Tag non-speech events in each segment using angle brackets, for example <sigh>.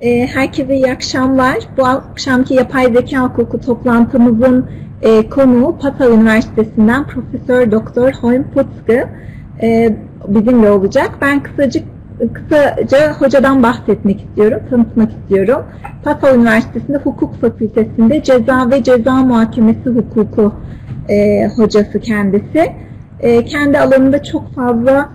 E, herkese iyi akşamlar. Bu akşamki yapay zeka hukuku toplantımızın e, konuğu Pata Üniversitesi'nden Profesör Doktor Holm Putzke e, bizimle olacak. Ben kısacık kısaca hocadan bahsetmek istiyorum, tanıtmak istiyorum. Pata Üniversitesi'nde Hukuk Fakültesi'nde ceza ve ceza muhakemesi hukuku e, hocası kendisi. Kendi alanında çok fazla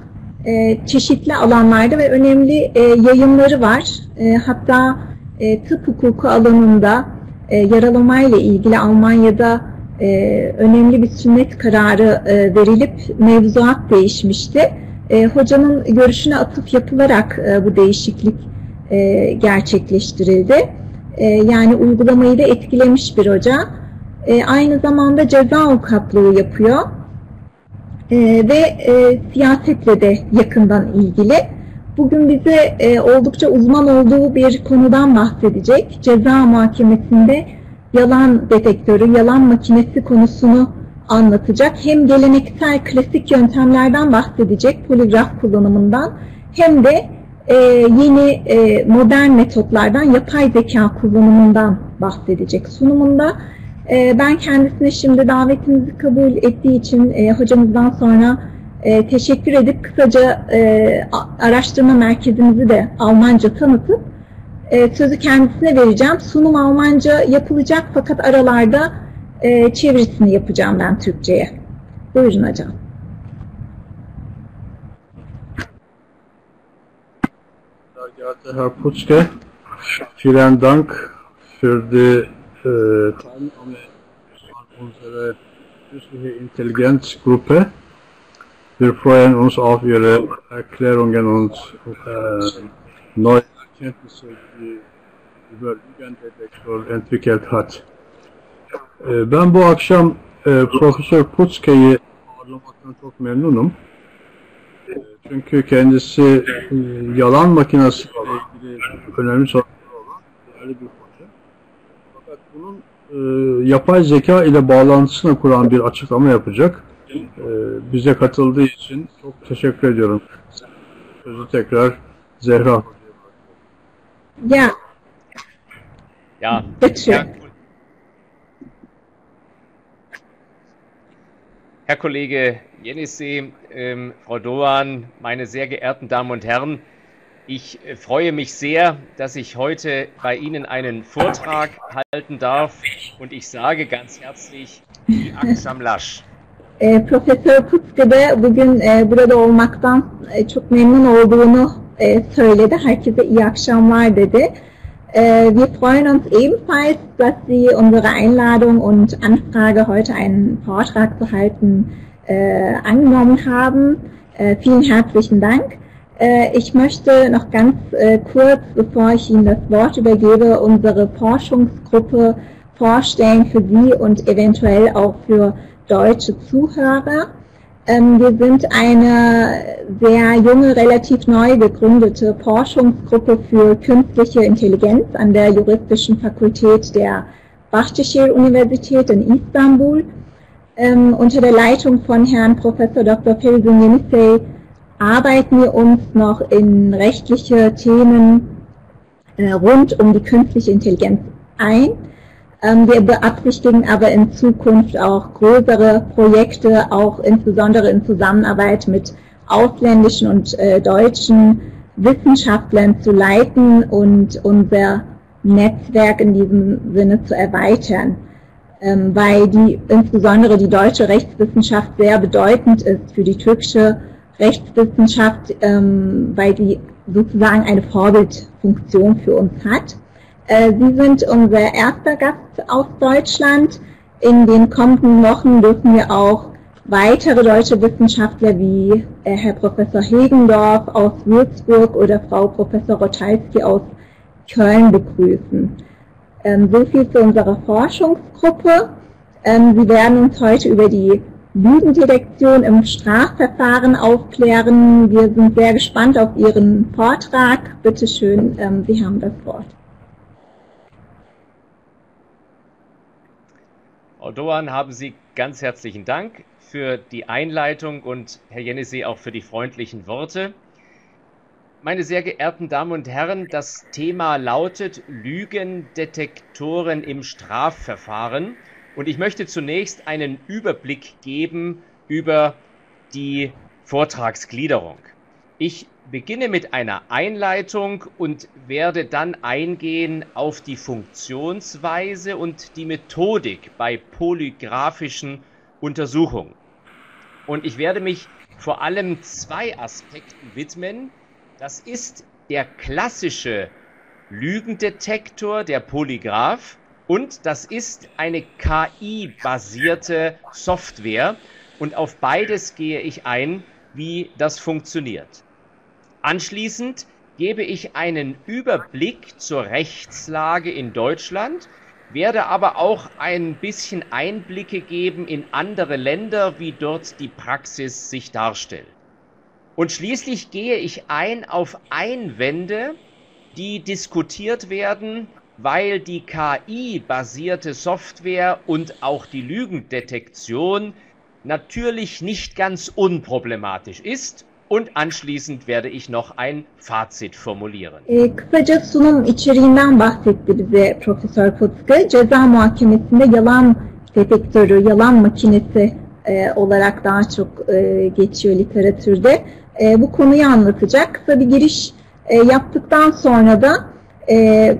e, çeşitli alanlarda ve önemli e, yayınları var. E, hatta e, tıp hukuku alanında e, yaralamayla ilgili Almanya'da e, önemli bir sünnet kararı e, verilip mevzuat değişmişti. E, hocanın görüşüne atıf yapılarak e, bu değişiklik e, gerçekleştirildi. E, yani uygulamayı da etkilemiş bir hoca. E, aynı zamanda ceza avukatlığı yapıyor e, ve e, siyasetle de yakından ilgili. Bugün bize e, oldukça uzman olduğu bir konudan bahsedecek. Ceza mahkemesinde yalan detektörü, yalan makinesi konusunu anlatacak. Hem geleneksel klasik yöntemlerden bahsedecek poligraf kullanımından hem de e, yeni e, modern metotlardan yapay zeka kullanımından bahsedecek sunumunda. E, ben kendisine şimdi davetimizi kabul ettiği için e, hocamızdan sonra e, teşekkür edip kısaca e, araştırma merkezimizi de Almanca tanıtıp sözü kendisine vereceğim. Sunum Almanca yapılacak fakat aralarda çevirisini yapacağım ben Türkçe'ye. Buyurun hocam. Herr Putschke, vielen Dank für die Teilnahme an unserer künstliche Intelligenzgruppe. Wir freuen uns auf Ihre Erklärungen und äh, neue Erkenntnisse, die über Lügendetektor entwickelt hat. Ee, Ben bu akşam e, Profesör Putzke'yi ağırlamaktan çok memnunum. E, Çünkü kendisi e, yalan makinesi ile ilgili önemli sorunları olan değerli bir hoca. Fakat bunun e, yapay zeka ile bağlantısını kuran bir açıklama yapacak. E, bize katıldığı için çok teşekkür ediyorum. Sözü tekrar Zehra Hoca'ya Ja, Bitte. Herr, Herr Kollege Jenisej, ähm, Frau Doan, meine sehr geehrten Damen und Herren, ich äh, freue mich sehr, dass ich heute bei Ihnen einen Vortrag halten darf und ich sage ganz herzlich, Akşam Lasch. e, Profesör Putzke de bugün e, burada olmaktan e, çok memnun olduğunu e, söyledi. Herkese iyi akşamlar dedi. Äh, wir freuen uns ebenfalls, dass Sie unsere Einladung und Anfrage, heute einen Vortrag zu halten, äh, angenommen haben. Äh, vielen herzlichen Dank. Äh, ich möchte noch ganz äh, kurz, bevor ich Ihnen das Wort übergebe, unsere Forschungsgruppe vorstellen für Sie und eventuell auch für deutsche Zuhörer. Ähm, wir sind eine sehr junge, relativ neu gegründete Forschungsgruppe für künstliche Intelligenz an der Juristischen Fakultät der Bahçeşehir-Universität in Istanbul. Ähm, unter der Leitung von Herrn Professor Dr. Feridun Yenisey arbeiten wir uns noch in rechtliche Themen äh, rund um die künstliche Intelligenz ein. Ähm, wir beabsichtigen aber in Zukunft auch größere Projekte, auch insbesondere in Zusammenarbeit mit ausländischen und äh, deutschen Wissenschaftlern zu leiten und unser Netzwerk in diesem Sinne zu erweitern, ähm, weil die, insbesondere die deutsche Rechtswissenschaft sehr bedeutend ist für die türkische Rechtswissenschaft, ähm, weil die sozusagen eine Vorbildfunktion für uns hat. Äh, Sie sind unser erster Gast aus Deutschland. In den kommenden Wochen dürfen wir auch weitere deutsche Wissenschaftler wie äh, Herr Professor Hegendorf aus Würzburg oder Frau Professor Rotalski aus Köln begrüßen. Ähm, so viel zu unserer Forschungsgruppe. Ähm, Sie werden uns heute über die Lügendetektion im Strafverfahren aufklären. Wir sind sehr gespannt auf Ihren Vortrag. Bitte schön, ähm, Sie haben das Wort. Frau Doan, haben Sie ganz herzlichen Dank für die Einleitung und Herr Jenisej auch für die freundlichen Worte. meine sehr geehrten Damen und Herren, das Thema lautet Lügendetektoren im Strafverfahren. Und ich möchte zunächst einen Überblick geben über die Vortragsgliederung. Ich beginne mit einer Einleitung und werde dann eingehen auf die Funktionsweise und die Methodik bei polygraphischen Untersuchungen. Und ich werde mich vor allem zwei Aspekten widmen, das ist der klassische Lügendetektor, der Polygraph, und das ist eine KI-basierte Software. Und auf beides gehe ich ein, wie das funktioniert. Anschließend gebe ich einen Überblick zur Rechtslage in Deutschland, werde aber auch ein bisschen Einblicke geben in andere Länder, wie dort die Praxis sich darstellt. Und schließlich gehe ich ein auf Einwände, die diskutiert werden, weil die KI-basierte Software und auch die Lügendetektion natürlich nicht ganz unproblematisch ist. Und anschließend werde ich noch ein Fazit formulieren. E, kısaca sunum içeriğinden bahsetti bize Profesör Putzke. Ceza muhakemesinde yalan detektörü, yalan makinesi e, olarak daha çok e, geçiyor literatürde. e, bu konuyu anlatacak. Kısa bir giriş e, yaptıktan sonra da e,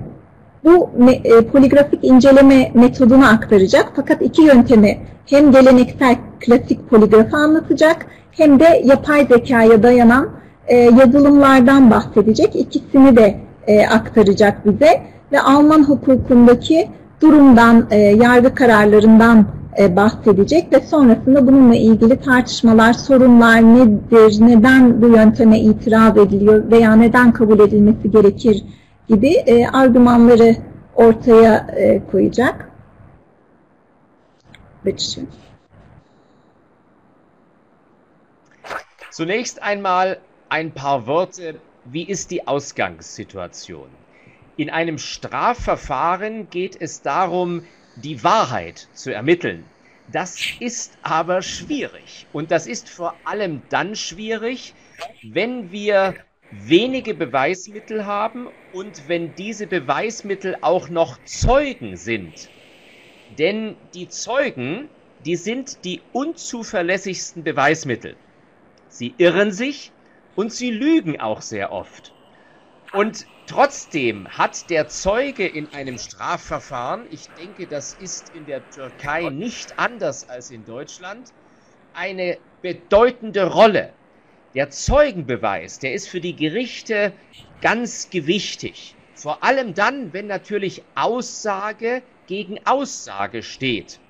bu e, poligrafik inceleme metodunu aktaracak. Fakat iki yöntemi hem geleneksel klasik poligrafı anlatacak hem de yapay zekaya dayanan e, yazılımlardan bahsedecek. İkisini de e, aktaracak bize ve Alman hukukundaki durumdan, e, yargı kararlarından e, bahsedecek ve sonrasında bununla ilgili tartışmalar, sorunlar nedir, neden bu yönteme itiraz ediliyor veya neden kabul edilmesi gerekir gibi e, argümanları ortaya e, koyacak. Bitteschön. Zunächst einmal ein paar Worte, wie ist die Ausgangssituation? In einem Strafverfahren geht es darum, die Wahrheit zu ermitteln. Das ist aber schwierig. Und das ist vor allem dann schwierig, wenn wir wenige Beweismittel haben und wenn diese Beweismittel auch noch Zeugen sind. Denn die Zeugen, die sind die unzuverlässigsten Beweismittel. Sie irren sich und sie lügen auch sehr oft. Und trotzdem hat der Zeuge in einem Strafverfahren, ich denke, das ist in der Türkei nicht anders als in Deutschland, eine bedeutende Rolle. Der Zeugenbeweis, der ist für die Gerichte ganz gewichtig. Vor allem dann, wenn natürlich Aussage gegen Aussage steht.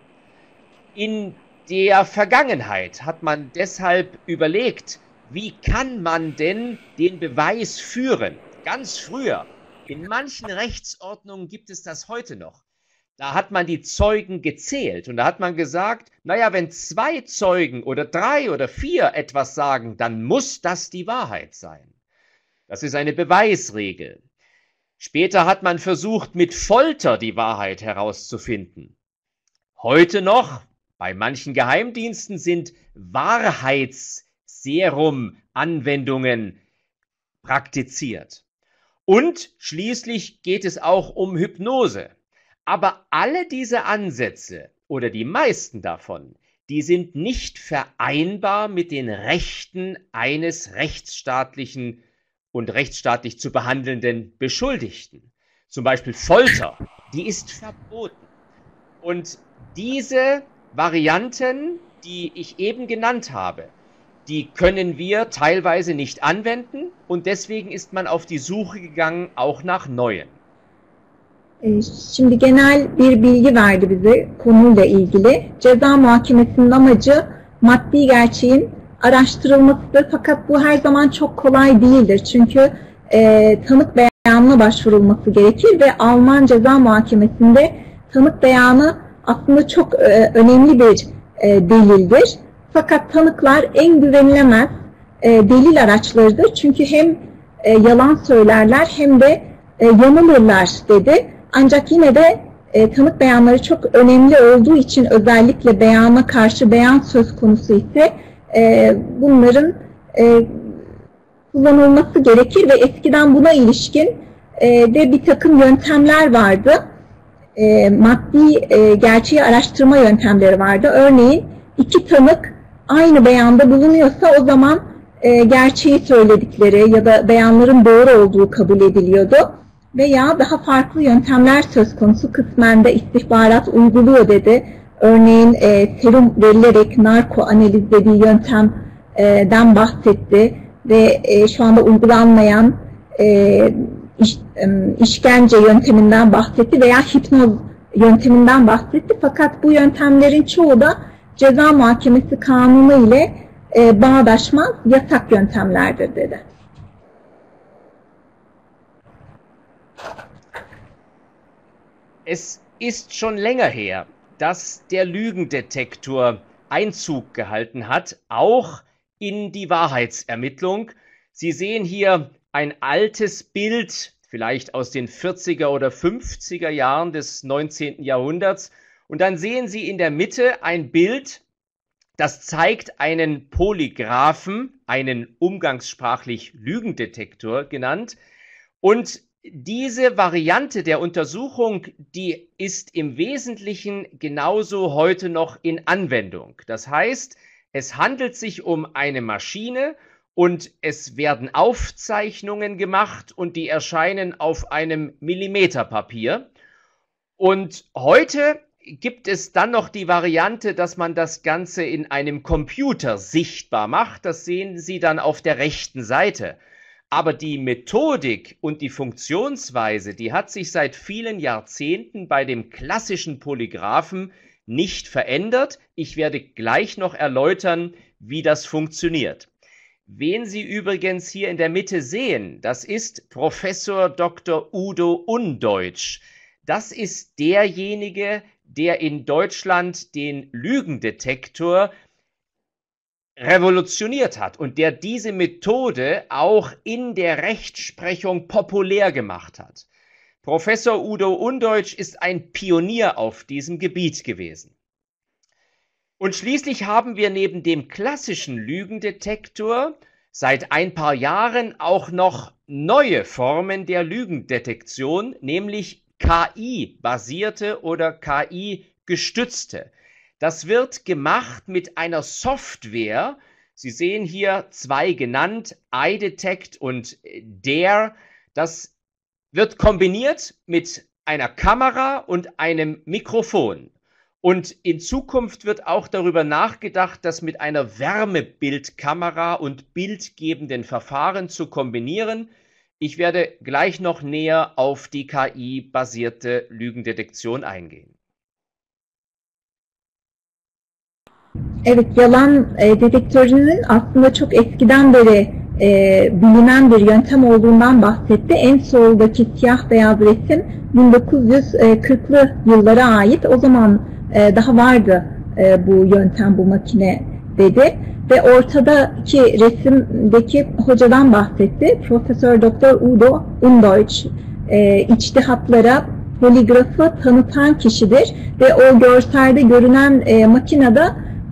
In der Vergangenheit hat man deshalb überlegt, wie kann man denn den Beweis führen? ganz früher, in manchen Rechtsordnungen gibt es das heute noch. Da hat man die Zeugen gezählt und da hat man gesagt, naja, wenn zwei Zeugen oder drei oder vier etwas sagen, dann muss das die Wahrheit sein. Das ist eine Beweisregel. Später hat man versucht, mit Folter die Wahrheit herauszufinden. Heute noch, bei manchen Geheimdiensten sind Wahrheitsserum-Anwendungen praktiziert. Und schließlich geht es auch um Hypnose. Aber alle diese Ansätze oder die meisten davon, die sind nicht vereinbar mit den Rechten eines rechtsstaatlichen und rechtsstaatlich zu behandelnden Beschuldigten. Zum Beispiel Folter, die ist verboten. Und diese Varianten, die ich eben genannt habe, die können wir teilweise nicht anwenden und deswegen ist man auf die Suche gegangen auch nach neuen. Şimdi genel bir bilgi verdi bize konuyla ilgili. Ceza muhakemesinin amacı maddi gerçeğin araştırılmasıdır. Fakat bu her zaman çok kolay değildir. Çünkü e, tanık beyanına başvurulması gerekir ve Alman ceza muhakemesinde tanık beyanı aslında çok e, önemli bir e, delildir. Fakat tanıklar en güvenilemez e, delil araçlarıdır. Çünkü hem e, yalan söylerler hem de e, yanılırlar dedi. Ancak yine de e, tanık beyanları çok önemli olduğu için özellikle beyana karşı beyan söz konusu ise e, bunların e, kullanılması gerekir ve eskiden buna ilişkin e, de bir takım yöntemler vardı. E, maddi e, gerçeği araştırma yöntemleri vardı. Örneğin iki tanık aynı beyanda bulunuyorsa o zaman e, gerçeği söyledikleri ya da beyanların doğru olduğu kabul ediliyordu. Veya daha farklı yöntemler söz konusu kısmen de istihbarat uyguluyor dedi. Örneğin e, serum verilerek narko analiz dediği yöntemden bahsetti ve e, şu anda uygulanmayan e, iş, e, işkence yönteminden bahsetti veya hipnoz yönteminden bahsetti. Fakat bu yöntemlerin çoğu da ceza muhakemesi kanunu ile e, bağdaşmaz yasak yöntemlerdir dedi. Es ist schon länger her, dass der Lügendetektor Einzug gehalten hat, auch in die Wahrheitsermittlung. Sie sehen hier ein altes Bild, vielleicht aus den 40er oder 50er Jahren des 19. Jahrhunderts. Und dann sehen Sie in der Mitte ein Bild, das zeigt einen Polygraphen, einen umgangssprachlich Lügendetektor genannt. Und diese Variante der Untersuchung, die ist im Wesentlichen genauso heute noch in Anwendung. Das heißt, es handelt sich um eine Maschine und es werden Aufzeichnungen gemacht und die erscheinen auf einem Millimeterpapier. Und heute gibt es dann noch die Variante, dass man das Ganze in einem Computer sichtbar macht. Das sehen Sie dann auf der rechten Seite. Aber die Methodik und die Funktionsweise, die hat sich seit vielen Jahrzehnten bei dem klassischen Polygraphen nicht verändert. Ich werde gleich noch erläutern, wie das funktioniert. Wen Sie übrigens hier in der Mitte sehen, das ist Professor Dr. Udo Undeutsch. Das ist derjenige, der in Deutschland den Lügendetektor revolutioniert hat und der diese Methode auch in der Rechtsprechung populär gemacht hat. Professor Udo Undeutsch ist ein Pionier auf diesem Gebiet gewesen. Und schließlich haben wir neben dem klassischen Lügendetektor seit ein paar Jahren auch noch neue Formen der Lügendetektion, nämlich KI-basierte oder KI-gestützte. Das wird gemacht mit einer Software. Sie sehen hier zwei genannt, iDetect und Dare. Das wird kombiniert mit einer Kamera und einem Mikrofon. Und in Zukunft wird auch darüber nachgedacht, das mit einer Wärmebildkamera und bildgebenden Verfahren zu kombinieren. Ich werde gleich noch näher auf die KI-basierte Lügendetektion eingehen. Evet, yalan e, dedektörünün aslında çok eskiden beri e, bilinen bir yöntem olduğundan bahsetti. En soldaki siyah beyaz resim 1940'lı yıllara ait. O zaman e, daha vardı e, bu yöntem, bu makine dedi. Ve ortadaki resimdeki hocadan bahsetti. Profesör Doktor Udo Undeutsch e, içtihatlara poligrafı tanıtan kişidir ve o görselde görünen e, makinede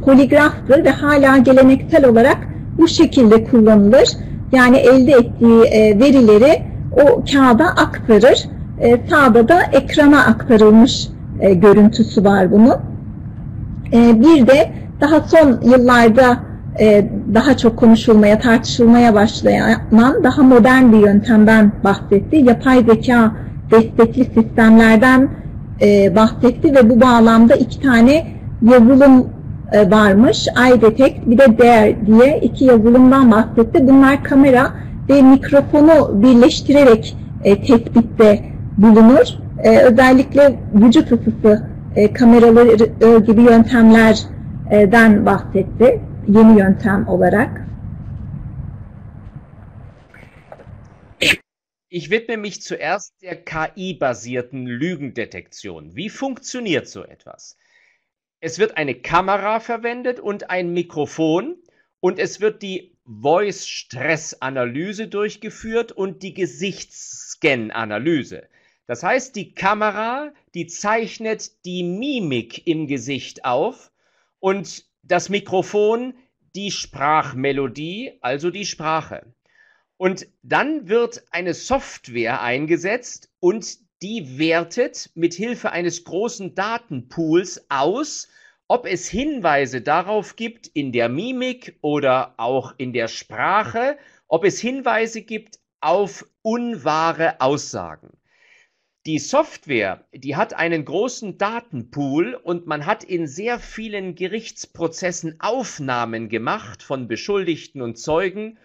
poligraftır ve hala geleneksel olarak bu şekilde kullanılır. Yani elde ettiği e, verileri o kağıda aktarır. E, sağda da ekrana aktarılmış e, görüntüsü var bunun. Bir de daha son yıllarda daha çok konuşulmaya, tartışılmaya başlayan daha modern bir yöntemden bahsetti. Yapay zeka destekli sistemlerden bahsetti ve bu bağlamda iki tane yazılım varmış. iDetect bir de Dare diye iki yazılımdan bahsetti. Bunlar kamera ve mikrofonu birleştirerek e, tespitte bulunur. E, özellikle vücut ısısı e, kameraları gibi yöntemlerden bahsetti. Yeni yöntem olarak. Ich widme mich zuerst der KI-basierten Lügendetektion. Wie funktioniert so etwas? Es wird eine Kamera verwendet und ein Mikrofon und es wird die Voice-Stress-Analyse durchgeführt und die Gesichtsscan-Analyse. Das heißt, die Kamera, die zeichnet die Mimik im Gesicht auf und das Mikrofon die Sprachmelodie, also die Sprache. Und dann wird eine Software eingesetzt und die wertet mit Hilfe eines großen Datenpools aus, ob es Hinweise darauf gibt in der Mimik oder auch in der Sprache, ob es Hinweise gibt auf unwahre Aussagen. Die Software, die hat einen großen Datenpool und man hat in sehr vielen Gerichtsprozessen Aufnahmen gemacht von Beschuldigten und Zeugen.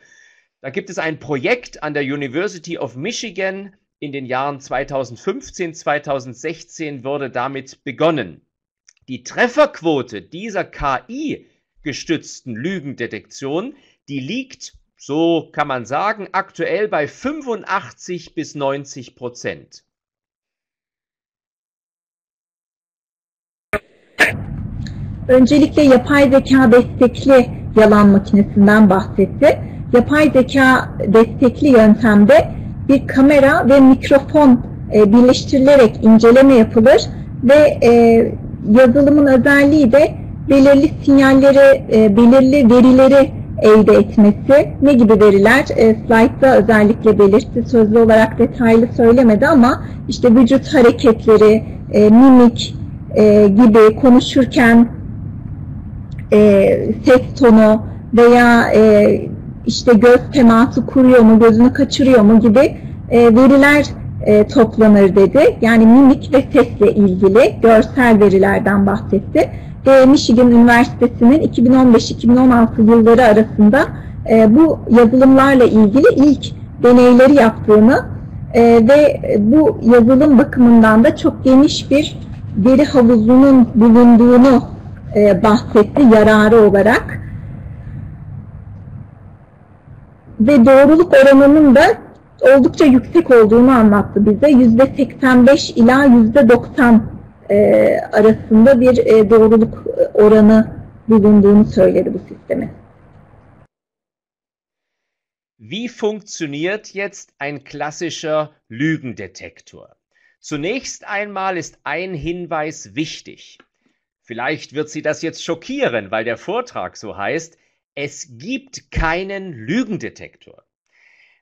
Da gibt es ein Projekt an der University of Michigan. In den Jahren 2015, 2016 wurde damit begonnen. Die Trefferquote dieser KI-gestützten Lügendetektion, die liegt, so kann man sagen, aktuell bei 85 bis 90 Prozent. Öncelikle yapay zeka destekli yalan makinesinden bahsetti. Yapay zeka destekli yöntemde bir kamera ve mikrofon e, birleştirilerek inceleme yapılır ve e, yazılımın özelliği de belirli sinyalleri, e, belirli verileri elde etmesi. Ne gibi veriler? E, slide'da özellikle belirtti. Sözlü olarak detaylı söylemedi ama işte vücut hareketleri, e, mimik e, gibi konuşurken e, ses tonu veya e, işte göz teması kuruyor mu, gözünü kaçırıyor mu gibi e, veriler e, toplanır dedi. Yani mimik ve sesle ilgili görsel verilerden bahsetti. Ve Michigan Üniversitesi'nin 2015-2016 yılları arasında e, bu yazılımlarla ilgili ilk deneyleri yaptığını e, ve bu yazılım bakımından da çok geniş bir veri havuzunun bulunduğunu e, bahsetti yararı olarak. Ve doğruluk oranının da oldukça yüksek olduğunu anlattı bize. Yüzde 85 ila yüzde 90 e, arasında bir e, doğruluk oranı bulunduğunu söyledi bu sistemin. Wie funktioniert jetzt ein klassischer Lügendetektor? Zunächst einmal ist ein Hinweis wichtig. Vielleicht wird Sie das jetzt schockieren, weil der Vortrag so heißt, es gibt keinen Lügendetektor.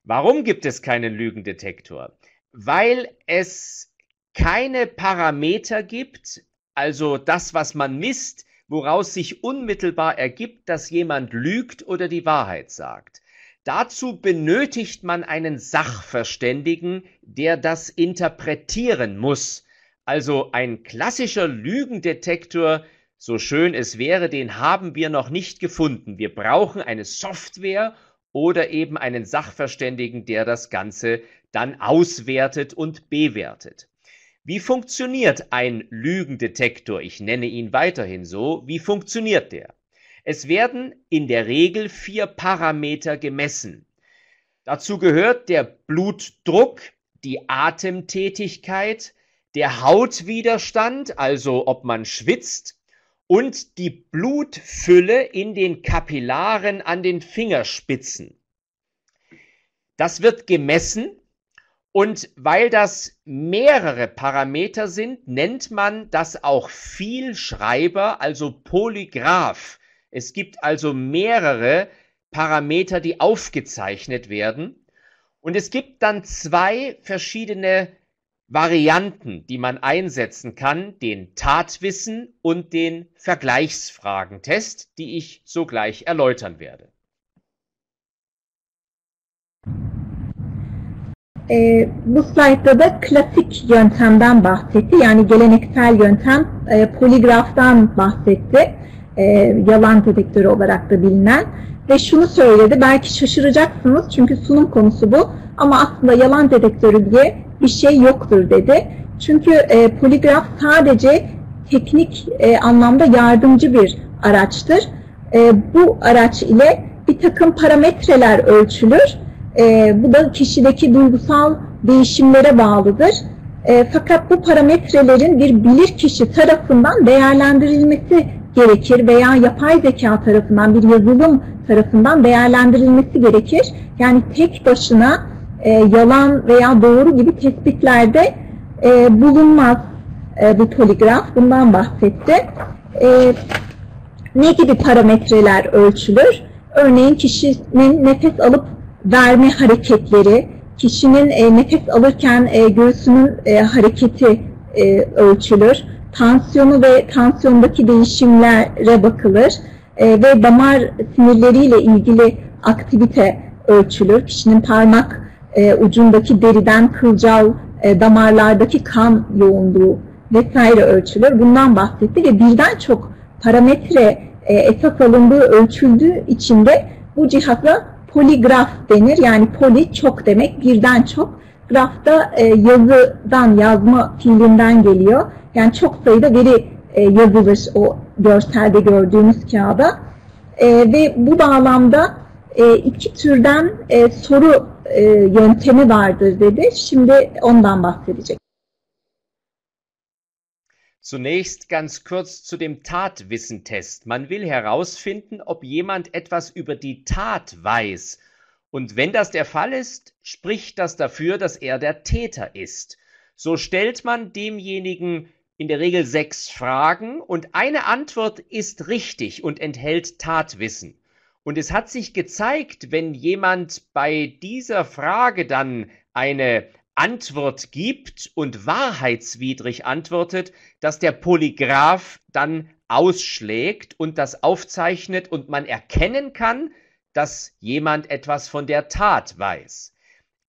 Warum gibt es keinen Lügendetektor? Weil es keine Parameter gibt, also das, was man misst, woraus sich unmittelbar ergibt, dass jemand lügt oder die Wahrheit sagt. Dazu benötigt man einen Sachverständigen, der das interpretieren muss also ein klassischer Lügendetektor, so schön es wäre, den haben wir noch nicht gefunden. Wir brauchen eine Software oder eben einen Sachverständigen, der das Ganze dann auswertet und bewertet. Wie funktioniert ein Lügendetektor? Ich nenne ihn weiterhin so. Wie funktioniert der? Es werden in der Regel vier Parameter gemessen. Dazu gehört der Blutdruck, die Atemtätigkeit, der Hautwiderstand, also ob man schwitzt, und die Blutfülle in den Kapillaren an den Fingerspitzen. Das wird gemessen und weil das mehrere Parameter sind, nennt man das auch Vielschreiber, also Polygraph. Es gibt also mehrere Parameter, die aufgezeichnet werden. Und es gibt dann zwei verschiedene Varianten, die man einsetzen kann, den Tatwissen und den Vergleichsfragentest, die ich sogleich erläutern werde. E, bu slaytta da klasik yöntemden bahsetti. Yani geleneksel yöntem e, poligraftan bahsetti. E, yalan dedektörü olarak da bilinen. Ve şunu söyledi, belki şaşıracaksınız çünkü sunum konusu bu. Ama aslında yalan dedektörü diye bir şey yoktur dedi. Çünkü e, poligraf sadece teknik e, anlamda yardımcı bir araçtır. E, bu araç ile bir takım parametreler ölçülür. E, bu da kişideki duygusal değişimlere bağlıdır. E, fakat bu parametrelerin bir bilir kişi tarafından değerlendirilmesi gerekir veya yapay zeka tarafından bir yazılım tarafından değerlendirilmesi gerekir. Yani tek başına e, yalan veya doğru gibi tespitlerde e, bulunmaz e, bu poligraf. Bundan bahsetti. E, ne gibi parametreler ölçülür? Örneğin kişinin nefes alıp verme hareketleri, kişinin e, nefes alırken e, göğsünün e, hareketi e, ölçülür. Tansiyonu ve tansiyondaki değişimlere bakılır. E, ve damar sinirleriyle ilgili aktivite ölçülür. Kişinin parmak e, ucundaki deriden kılcal e, damarlardaki kan yoğunluğu vesaire ölçülür. Bundan bahsetti ve birden çok parametre e, esas alındığı ölçüldüğü için de bu cihaza poligraf denir. Yani poli çok demek, birden çok. Grafta e, yazıdan, yazma fiilinden geliyor. Yani çok sayıda veri e, yazılır o görselde gördüğümüz kağıda. E, ve bu bağlamda e, iki türden e, soru e, yöntemi vardır dedi. Şimdi ondan bahsedecek. Zunächst ganz kurz zu dem Tatwissentest. Man will herausfinden, ob jemand etwas über die Tat weiß. Und wenn das der Fall ist, spricht das dafür, dass er der Täter ist. So stellt man demjenigen in der Regel sechs Fragen und eine Antwort ist richtig und enthält Tatwissen. Und es hat sich gezeigt, wenn jemand bei dieser Frage dann eine Antwort gibt und wahrheitswidrig antwortet, dass der Polygraph dann ausschlägt und das aufzeichnet und man erkennen kann, dass jemand etwas von der Tat weiß.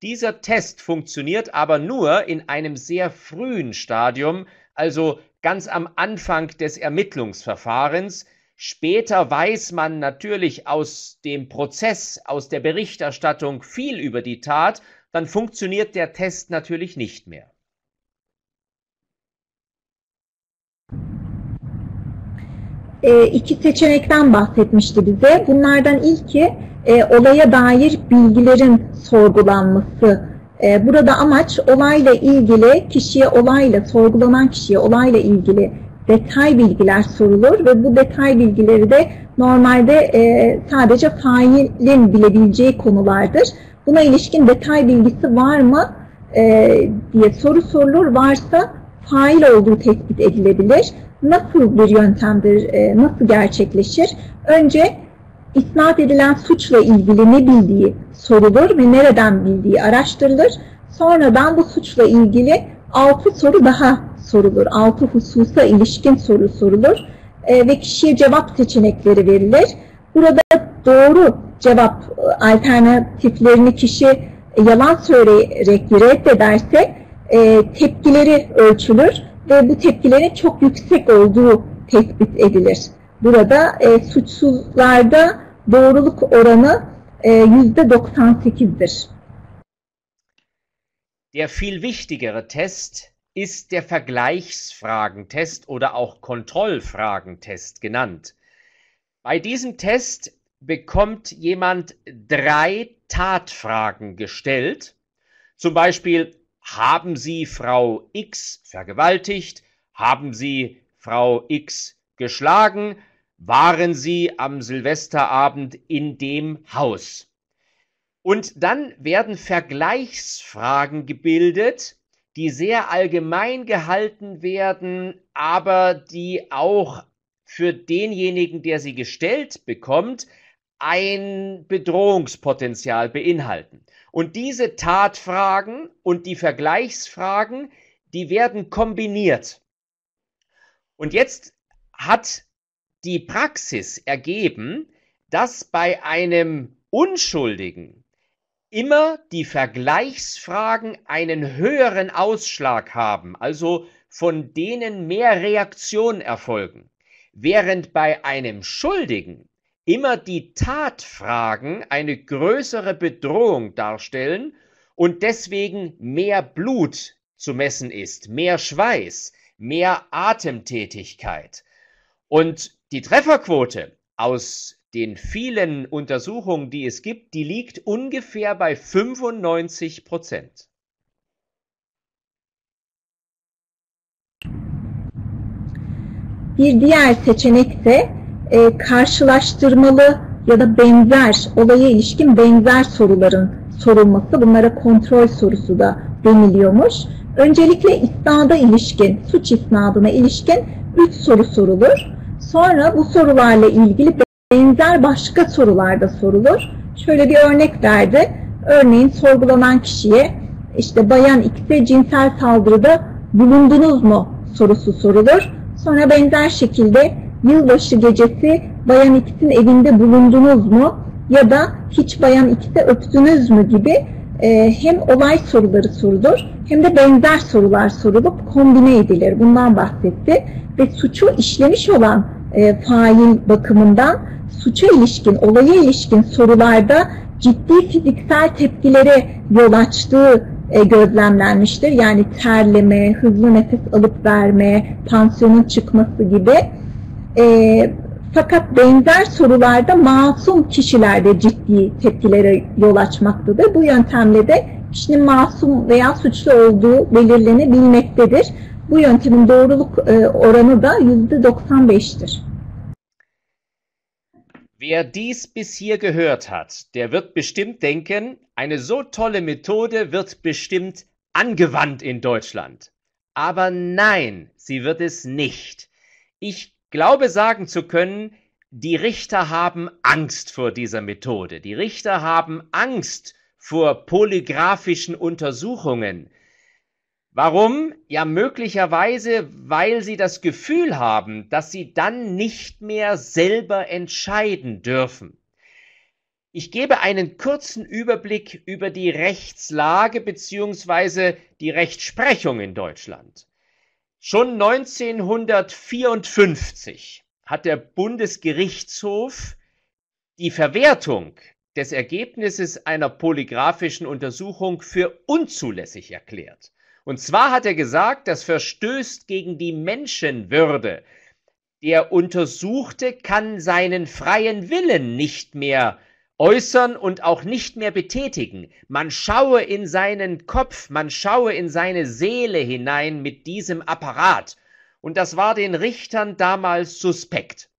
Dieser Test funktioniert aber nur in einem sehr frühen Stadium, also ganz am Anfang des Ermittlungsverfahrens, Später weiß man natürlich aus dem Prozess, aus der Berichterstattung viel über die Tat, dann funktioniert der Test natürlich nicht mehr. E, iki seçenekten bahsetmişti bize. Bunlardan ilki e, olaya dair bilgilerin sorgulanması. E, burada amaç olayla ilgili kişiye olayla, sorgulanan kişiye olayla ilgili detay bilgiler sorulur ve bu detay bilgileri de normalde e, sadece failin bilebileceği konulardır. Buna ilişkin detay bilgisi var mı e, diye soru sorulur. Varsa fail olduğu tespit edilebilir. Nasıl bir yöntemdir, e, nasıl gerçekleşir? Önce isnat edilen suçla ilgili ne bildiği sorulur ve nereden bildiği araştırılır. Sonradan bu suçla ilgili altı soru daha sorulur. Altı hususa ilişkin soru sorulur e, ve kişiye cevap seçenekleri verilir. Burada doğru cevap e, alternatiflerini kişi e, yalan söyleyerek reddederse e, tepkileri ölçülür ve bu tepkilerin çok yüksek olduğu tespit edilir. Burada e, suçsuzlarda doğruluk oranı e, yüzde 98'dir. Der viel wichtigere Test ist der Vergleichsfragentest oder auch Kontrollfragentest genannt. Bei diesem Test bekommt jemand drei Tatfragen gestellt. Zum Beispiel, haben Sie Frau X vergewaltigt? Haben Sie Frau X geschlagen? Waren Sie am Silvesterabend in dem Haus? Und dann werden Vergleichsfragen gebildet, die sehr allgemein gehalten werden, aber die auch für denjenigen, der sie gestellt bekommt, ein Bedrohungspotenzial beinhalten. Und diese Tatfragen und die Vergleichsfragen, die werden kombiniert. Und jetzt hat die Praxis ergeben, dass bei einem Unschuldigen immer die Vergleichsfragen einen höheren Ausschlag haben, also von denen mehr Reaktion erfolgen, während bei einem Schuldigen immer die Tatfragen eine größere Bedrohung darstellen und deswegen mehr Blut zu messen ist, mehr Schweiß, mehr Atemtätigkeit. Und die Trefferquote aus den vielen Untersuchungen, die es gibt, die liegt ungefähr bei 95 Prozent. Bir diğer seçenek de e, karşılaştırmalı ya da benzer, olaya ilişkin benzer soruların sorulması. Bunlara kontrol sorusu da deniliyormuş. Öncelikle isnada ilişkin, suç isnadına ilişkin 3 soru sorulur. Sonra bu sorularla ilgili benzer başka sorular da sorulur. Şöyle bir örnek verdi. Örneğin sorgulanan kişiye işte bayan X'e cinsel saldırıda bulundunuz mu sorusu sorulur. Sonra benzer şekilde yılbaşı gecesi bayan X'in evinde bulundunuz mu ya da hiç bayan X'e öptünüz mü gibi e, hem olay soruları sorulur hem de benzer sorular sorulup kombine edilir. Bundan bahsetti ve suçu işlemiş olan e, fail bakımından suça ilişkin, olaya ilişkin sorularda ciddi fiziksel tepkilere yol açtığı e, gözlemlenmiştir. Yani terleme, hızlı nefes alıp verme, tansiyonun çıkması gibi. E, fakat benzer sorularda masum kişilerde ciddi tepkilere yol açmaktadır. Bu yöntemle de kişinin masum veya suçlu olduğu belirlenebilmektedir. Bu yöntemin doğruluk e, oranı da %95'tir. Wer dies bis hier gehört hat, der wird bestimmt denken, eine so tolle Methode wird bestimmt angewandt in Deutschland. Aber nein, sie wird es nicht. Ich glaube sagen zu können, die Richter haben Angst vor dieser Methode. Die Richter haben Angst vor polygraphischen Untersuchungen. Warum? Ja, möglicherweise, weil sie das Gefühl haben, dass sie dann nicht mehr selber entscheiden dürfen. Ich gebe einen kurzen Überblick über die Rechtslage bzw. die Rechtsprechung in Deutschland. Schon 1954 hat der Bundesgerichtshof die Verwertung des Ergebnisses einer polygraphischen Untersuchung für unzulässig erklärt. Und zwar hat er gesagt, das verstößt gegen die Menschenwürde. Der Untersuchte kann seinen freien Willen nicht mehr äußern und auch nicht mehr betätigen. Man schaue in seinen Kopf, man schaue in seine Seele hinein mit diesem Apparat. Und das war den Richtern damals suspekt.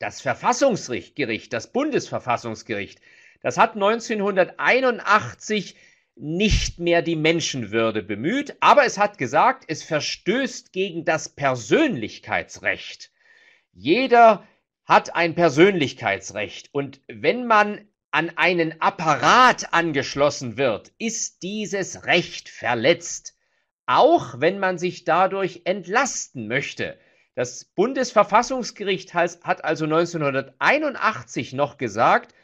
Das Verfassungsgericht, das Bundesverfassungsgericht, das hat 1981 nicht mehr die Menschenwürde bemüht, aber es hat gesagt, es verstößt gegen das Persönlichkeitsrecht. Jeder hat ein Persönlichkeitsrecht. Und wenn man an einen Apparat angeschlossen wird, ist dieses Recht verletzt, auch wenn man sich dadurch entlasten möchte. Das Bundesverfassungsgericht hat also 1981 noch gesagt,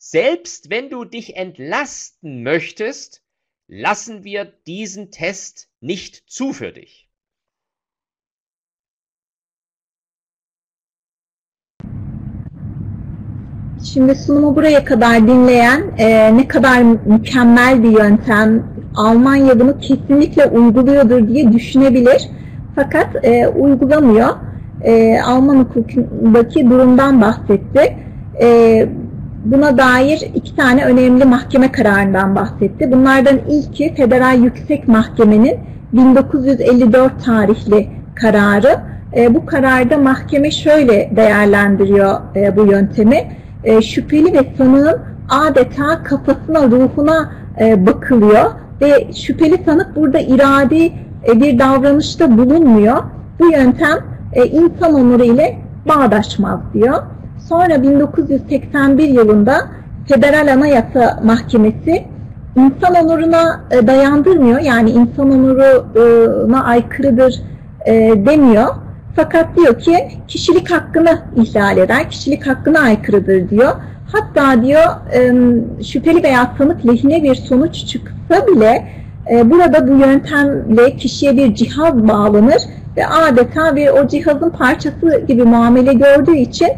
selbst wenn du dich entlasten möchtest, lassen wir diesen Test nicht zu für dich. Şimdi sunumu buraya kadar dinleyen e, ne kadar mükemmel bir yöntem, Almanya bunu kesinlikle uyguluyordur diye düşünebilir. Fakat e, uygulamıyor. E, Alman hukukundaki durumdan bahsetti. E, buna dair iki tane önemli mahkeme kararından bahsetti. Bunlardan ilki Federal Yüksek Mahkemenin 1954 tarihli kararı. E, bu kararda mahkeme şöyle değerlendiriyor e, bu yöntemi e, şüpheli ve sanığın adeta kafasına, ruhuna e, bakılıyor ve şüpheli sanık burada iradi e, bir davranışta bulunmuyor. Bu yöntem e, insan onuru ile bağdaşmaz diyor. Sonra 1981 yılında Federal Anayasa Mahkemesi insan onuruna e, dayandırmıyor. Yani insan onuruna aykırıdır e, demiyor fakat diyor ki kişilik hakkını ihlal eder, kişilik hakkına aykırıdır diyor. Hatta diyor şüpheli veya sanık lehine bir sonuç çıksa bile e, burada bu yöntemle kişiye bir cihaz bağlanır ve adeta bir o cihazın parçası gibi muamele gördüğü için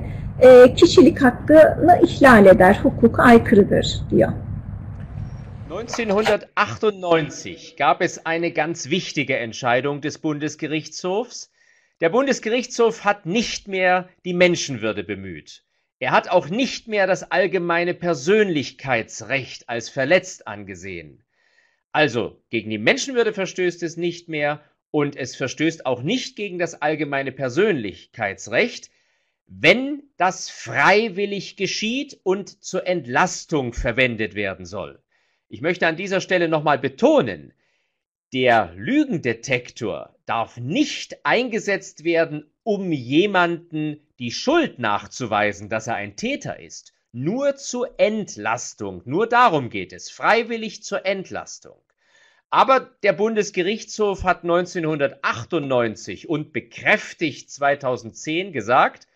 e, kişilik hakkını ihlal eder, hukuka aykırıdır diyor. 1998 gab es eine ganz wichtige Entscheidung des Bundesgerichtshofs. Der Bundesgerichtshof hat nicht mehr die Menschenwürde bemüht. Er hat auch nicht mehr das allgemeine Persönlichkeitsrecht als verletzt angesehen. Also gegen die Menschenwürde verstößt es nicht mehr und es verstößt auch nicht gegen das allgemeine Persönlichkeitsrecht, wenn das freiwillig geschieht und zur Entlastung verwendet werden soll. Ich möchte an dieser Stelle nochmal betonen, der Lügendetektor darf nicht eingesetzt werden, um jemanden die Schuld nachzuweisen, dass er ein Täter ist. nur zur Entlastung. Nur darum geht es, freiwillig zur Entlastung. Aber der Bundesgerichtshof hat 1998 und bekräftigt 2010 gesagt,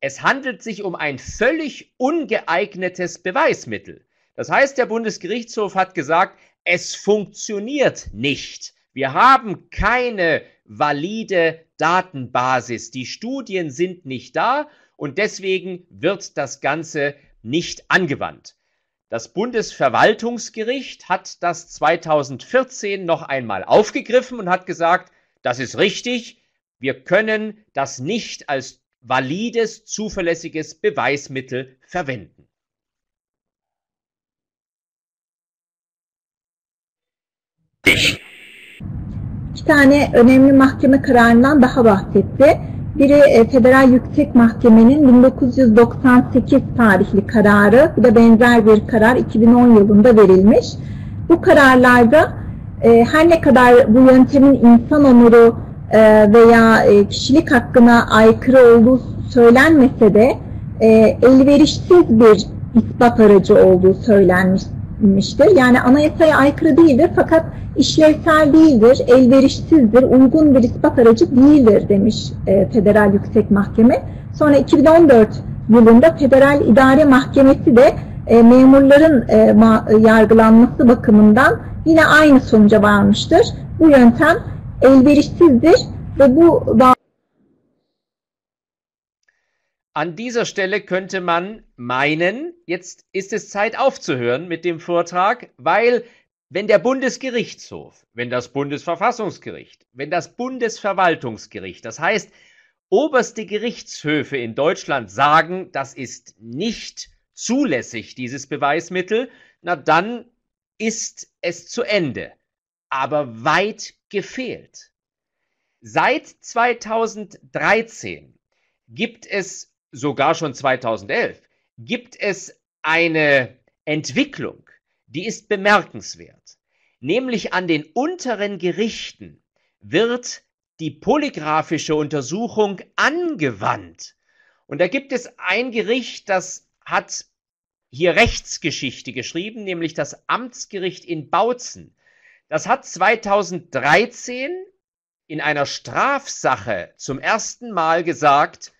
es handelt sich um ein völlig ungeeignetes Beweismittel. Das heißt, der Bundesgerichtshof hat gesagt, es funktioniert nicht. Wir haben keine valide Datenbasis. Die Studien sind nicht da und deswegen wird das Ganze nicht angewandt. Das Bundesverwaltungsgericht hat das 2014 noch einmal aufgegriffen und hat gesagt, das ist richtig, wir können das nicht als valides, zuverlässiges Beweismittel verwenden. İki tane önemli mahkeme kararından daha bahsetti. Biri e, Federal Yüksek Mahkemenin 1998 tarihli kararı, bir de benzer bir karar 2010 yılında verilmiş. Bu kararlarda e, her ne kadar bu yöntemin insan onuru veya e, kişilik hakkına aykırı olduğu söylenmese de e, elverişsiz bir ispat aracı olduğu söylenmiştir. Yani anayasaya aykırı değildir fakat işlevsel değildir, elverişsizdir, uygun bir ispat aracı değildir demiş e, Federal Yüksek Mahkeme. Sonra 2014 yılında Federal İdare Mahkemesi de memurların ma, yargılanması bakımından yine aynı sonuca varmıştır. Bu yöntem elverişsizdir ve bu An dieser Stelle könnte man meinen, jetzt ist es Zeit aufzuhören mit dem Vortrag, weil wenn der Bundesgerichtshof, wenn das Bundesverfassungsgericht, wenn das Bundesverwaltungsgericht, das heißt oberste Gerichtshöfe in Deutschland sagen, das ist nicht zulässig, dieses Beweismittel, na dann ist es zu Ende. Aber weit gefehlt. Seit 2013 gibt es, sogar schon 2011, gibt es eine Entwicklung, die ist bemerkenswert. Nämlich an den unteren Gerichten wird die polygraphische Untersuchung angewandt. Und da gibt es ein Gericht, das hat hier Rechtsgeschichte geschrieben, nämlich das Amtsgericht in Bautzen. Das hat 2013 in einer Strafsache zum ersten Mal gesagt,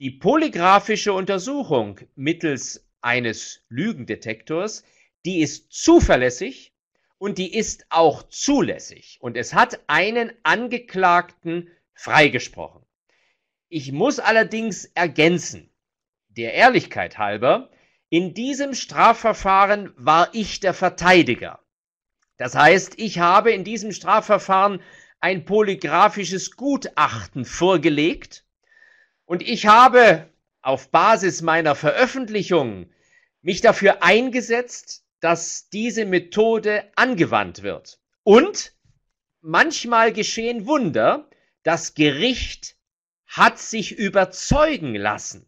die polygraphische Untersuchung mittels eines Lügendetektors die ist zuverlässig und die ist auch zulässig. Und es hat einen Angeklagten freigesprochen. Ich muss allerdings ergänzen, der Ehrlichkeit halber, in diesem Strafverfahren war ich der Verteidiger. Das heißt, ich habe in diesem Strafverfahren ein polygraphisches Gutachten vorgelegt und ich habe auf Basis meiner Veröffentlichungen mich dafür eingesetzt, dass diese Methode angewandt wird. Und manchmal geschehen Wunder, das Gericht hat sich überzeugen lassen.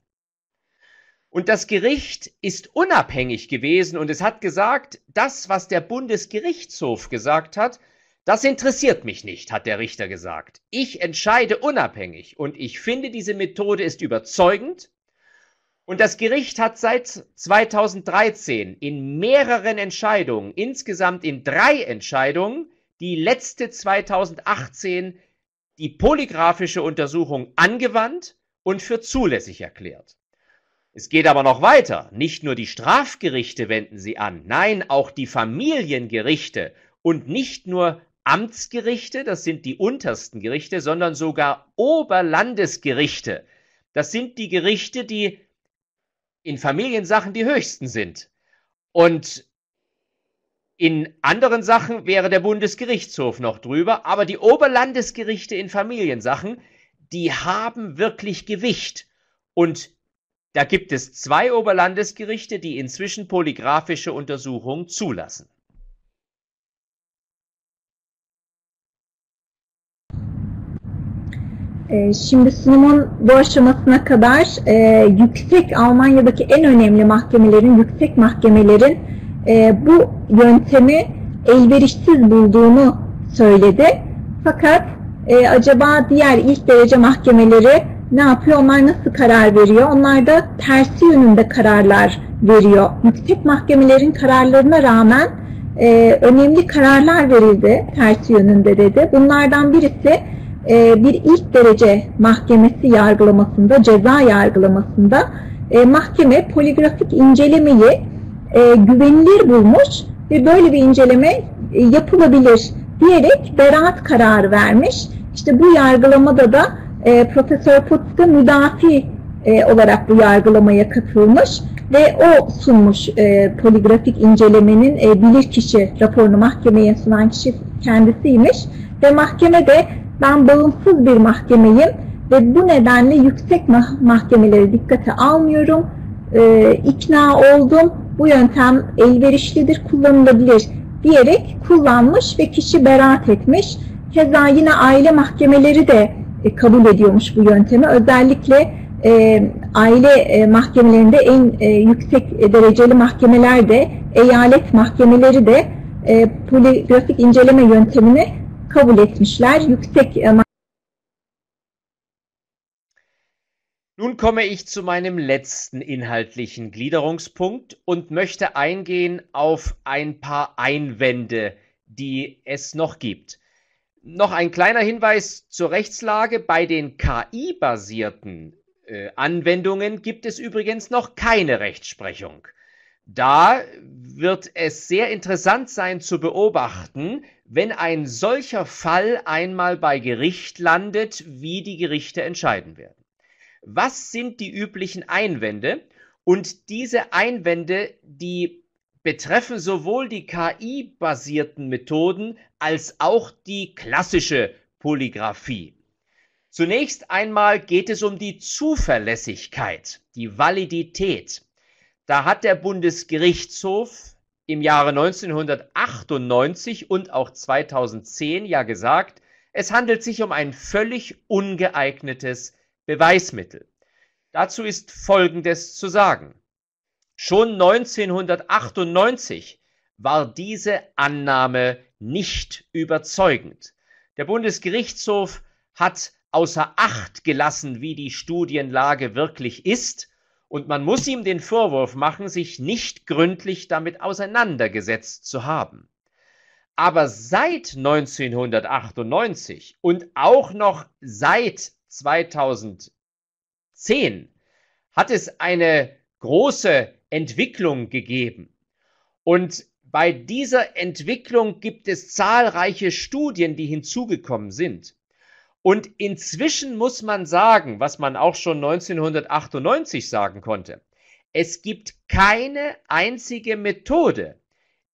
Und das Gericht ist unabhängig gewesen und es hat gesagt, das, was der Bundesgerichtshof gesagt hat, das interessiert mich nicht, hat der Richter gesagt. Ich entscheide unabhängig und ich finde, diese Methode ist überzeugend und das Gericht hat seit 2013 in mehreren Entscheidungen, insgesamt in drei Entscheidungen, die letzte 2018 die polygraphische Untersuchung angewandt und für zulässig erklärt. Es geht aber noch weiter. Nicht nur die Strafgerichte wenden sie an, nein, auch die Familiengerichte und nicht nur Amtsgerichte, das sind die untersten Gerichte, sondern sogar Oberlandesgerichte. Das sind die Gerichte, die in Familiensachen die höchsten sind. Und in anderen Sachen wäre der Bundesgerichtshof noch drüber, aber die Oberlandesgerichte in Familiensachen, die haben wirklich Gewicht. Und da gibt es zwei Oberlandesgerichte, die inzwischen polygraphische Untersuchungen zulassen. Ee, şimdi sunumun bu aşamasına kadar e, yüksek Almanya'daki en önemli mahkemelerin, yüksek mahkemelerin e, bu yöntemi elverişsiz bulduğunu söyledi. Fakat e, acaba diğer ilk derece mahkemeleri ne yapıyor? Onlar nasıl karar veriyor? Onlar da tersi yönünde kararlar veriyor. Yüksek mahkemelerin kararlarına rağmen e, önemli kararlar verildi tersi yönünde dedi. Bunlardan birisi e, bir ilk derece mahkemesi yargılamasında, ceza yargılamasında e, mahkeme poligrafik incelemeyi e, güvenilir bulmuş ve böyle bir inceleme e, yapılabilir diyerek beraat kararı vermiş. İşte bu yargılamada da e, Profesör Putz müdafi e, olarak bu yargılamaya katılmış ve o sunmuş e, poligrafik incelemenin e, bilirkişi raporunu mahkemeye sunan kişi kendisiymiş ve mahkeme de ben bağımsız bir mahkemeyim ve bu nedenle yüksek mah mahkemeleri dikkate almıyorum, e, ikna oldum, bu yöntem elverişlidir, kullanılabilir diyerek kullanmış ve kişi beraat etmiş. Keza yine aile mahkemeleri de e, kabul ediyormuş bu yöntemi. Özellikle e, aile e, mahkemelerinde en e, yüksek dereceli mahkemeler de, eyalet mahkemeleri de e, poligrafik inceleme yöntemini kabul etmişler. Yüksek e, Nun komme ich zu meinem letzten inhaltlichen Gliederungspunkt und möchte eingehen auf ein paar Einwände, die es noch gibt. Noch ein kleiner Hinweis zur Rechtslage. Bei den KI-basierten äh, Anwendungen gibt es übrigens noch keine Rechtsprechung. Da wird es sehr interessant sein zu beobachten, wenn ein solcher Fall einmal bei Gericht landet, wie die Gerichte entscheiden werden. Was sind die üblichen Einwände? Und diese Einwände, die betreffen sowohl die KI-basierten Methoden als auch die klassische Polygraphie. Zunächst einmal geht es um die Zuverlässigkeit, die Validität. Da hat der Bundesgerichtshof im Jahre 1998 und auch 2010 ja gesagt, es handelt sich um ein völlig ungeeignetes Beweismittel. Dazu ist Folgendes zu sagen. Schon 1998 war diese Annahme nicht überzeugend. Der Bundesgerichtshof hat außer Acht gelassen, wie die Studienlage wirklich ist, und man muss ihm den Vorwurf machen, sich nicht gründlich damit auseinandergesetzt zu haben. Aber seit 1998 und auch noch seit 2010 hat es eine große Entwicklung gegeben. Und bei dieser Entwicklung gibt es zahlreiche Studien, die hinzugekommen sind. Und inzwischen muss man sagen, was man auch schon 1998 sagen konnte, es gibt keine einzige Methode,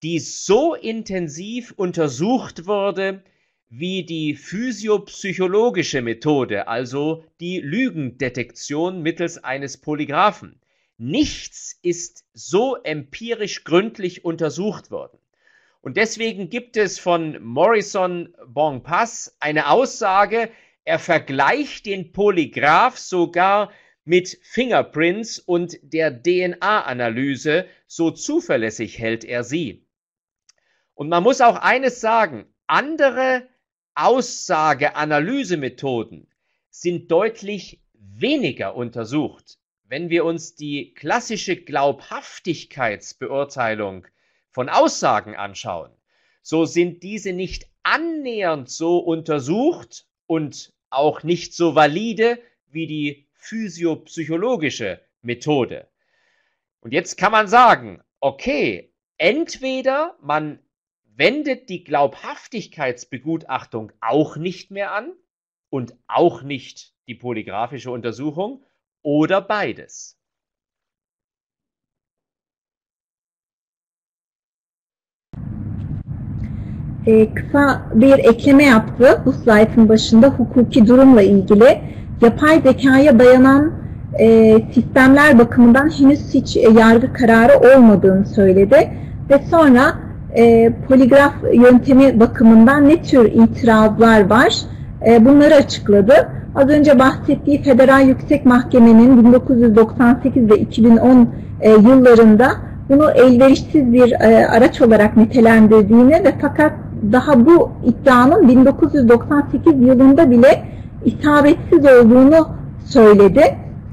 die so intensiv untersucht wurde wie die physiopsychologische Methode, also die Lügendetektion mittels eines Polygraphen. Nichts ist so empirisch gründlich untersucht worden. Und deswegen gibt es von Morrison Bonpass eine Aussage, er vergleicht den Polygraph sogar mit Fingerprints und der DNA-Analyse, so zuverlässig hält er sie. Und man muss auch eines sagen, andere Aussage-Analysemethoden sind deutlich weniger untersucht. Wenn wir uns die klassische Glaubhaftigkeitsbeurteilung von Aussagen anschauen, so sind diese nicht annähernd so untersucht und auch nicht so valide wie die physiopsychologische Methode. Und jetzt kann man sagen, okay, entweder man wendet die Glaubhaftigkeitsbegutachtung auch nicht mehr an und auch nicht die polygraphische Untersuchung oder beides. Ee, kısa bir ekleme yaptı bu slaytın başında hukuki durumla ilgili. Yapay zekaya dayanan e, sistemler bakımından henüz hiç e, yargı kararı olmadığını söyledi. Ve sonra e, poligraf yöntemi bakımından ne tür itirazlar var e, bunları açıkladı. Az önce bahsettiği Federal Yüksek Mahkemenin 1998 ve 2010 e, yıllarında bunu elverişsiz bir e, araç olarak nitelendirdiğini ve fakat daha bu iddianın 1998 yılında bile isabetsiz olduğunu söyledi.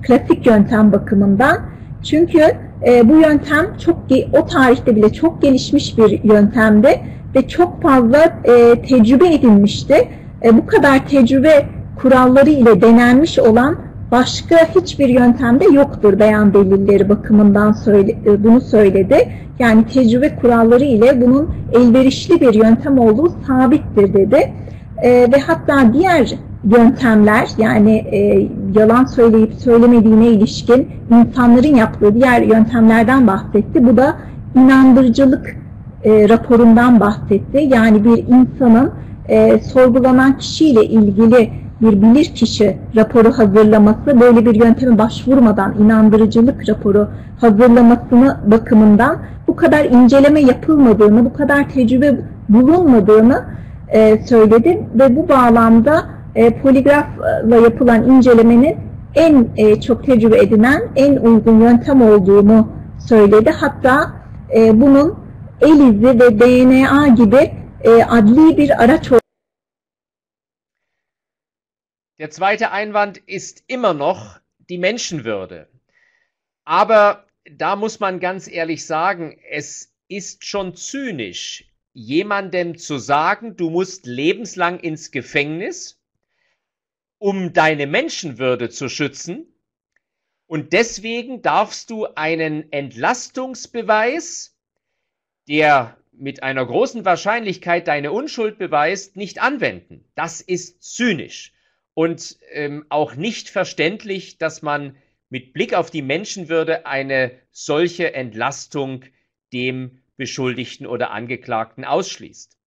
Klasik yöntem bakımından. Çünkü e, bu yöntem çok o tarihte bile çok gelişmiş bir yöntemdi ve çok fazla e, tecrübe edilmişti. E, bu kadar tecrübe kuralları ile denenmiş olan başka hiçbir yöntemde yoktur beyan delilleri bakımından söyle, e, bunu söyledi. Yani tecrübe kuralları ile bunun elverişli bir yöntem olduğu sabittir dedi. E, ve hatta diğer yöntemler yani e, yalan söyleyip söylemediğine ilişkin insanların yaptığı diğer yöntemlerden bahsetti. Bu da inandırıcılık e, raporundan bahsetti. Yani bir insanın e, sorgulanan kişiyle ilgili bir bilir kişi raporu hazırlaması, böyle bir yönteme başvurmadan inandırıcılık raporu hazırlamasını bakımından bu kadar inceleme yapılmadığını, bu kadar tecrübe bulunmadığını e, söyledi ve bu bağlamda e, poligrafla yapılan incelemenin en e, çok tecrübe edinen, en uygun yöntem olduğunu söyledi. Hatta e, bunun el izi ve DNA gibi e, adli bir araç Der zweite Einwand ist immer noch die Menschenwürde. Aber da muss man ganz ehrlich sagen, es ist schon zynisch, jemandem zu sagen, du musst lebenslang ins Gefängnis, um deine Menschenwürde zu schützen. Und deswegen darfst du einen Entlastungsbeweis, der mit einer großen Wahrscheinlichkeit deine Unschuld beweist, nicht anwenden. Das ist zynisch und ähm, auch nicht verständlich, dass man mit Blick auf die Menschenwürde eine solche Entlastung dem Beschuldigten oder Angeklagten ausschließt.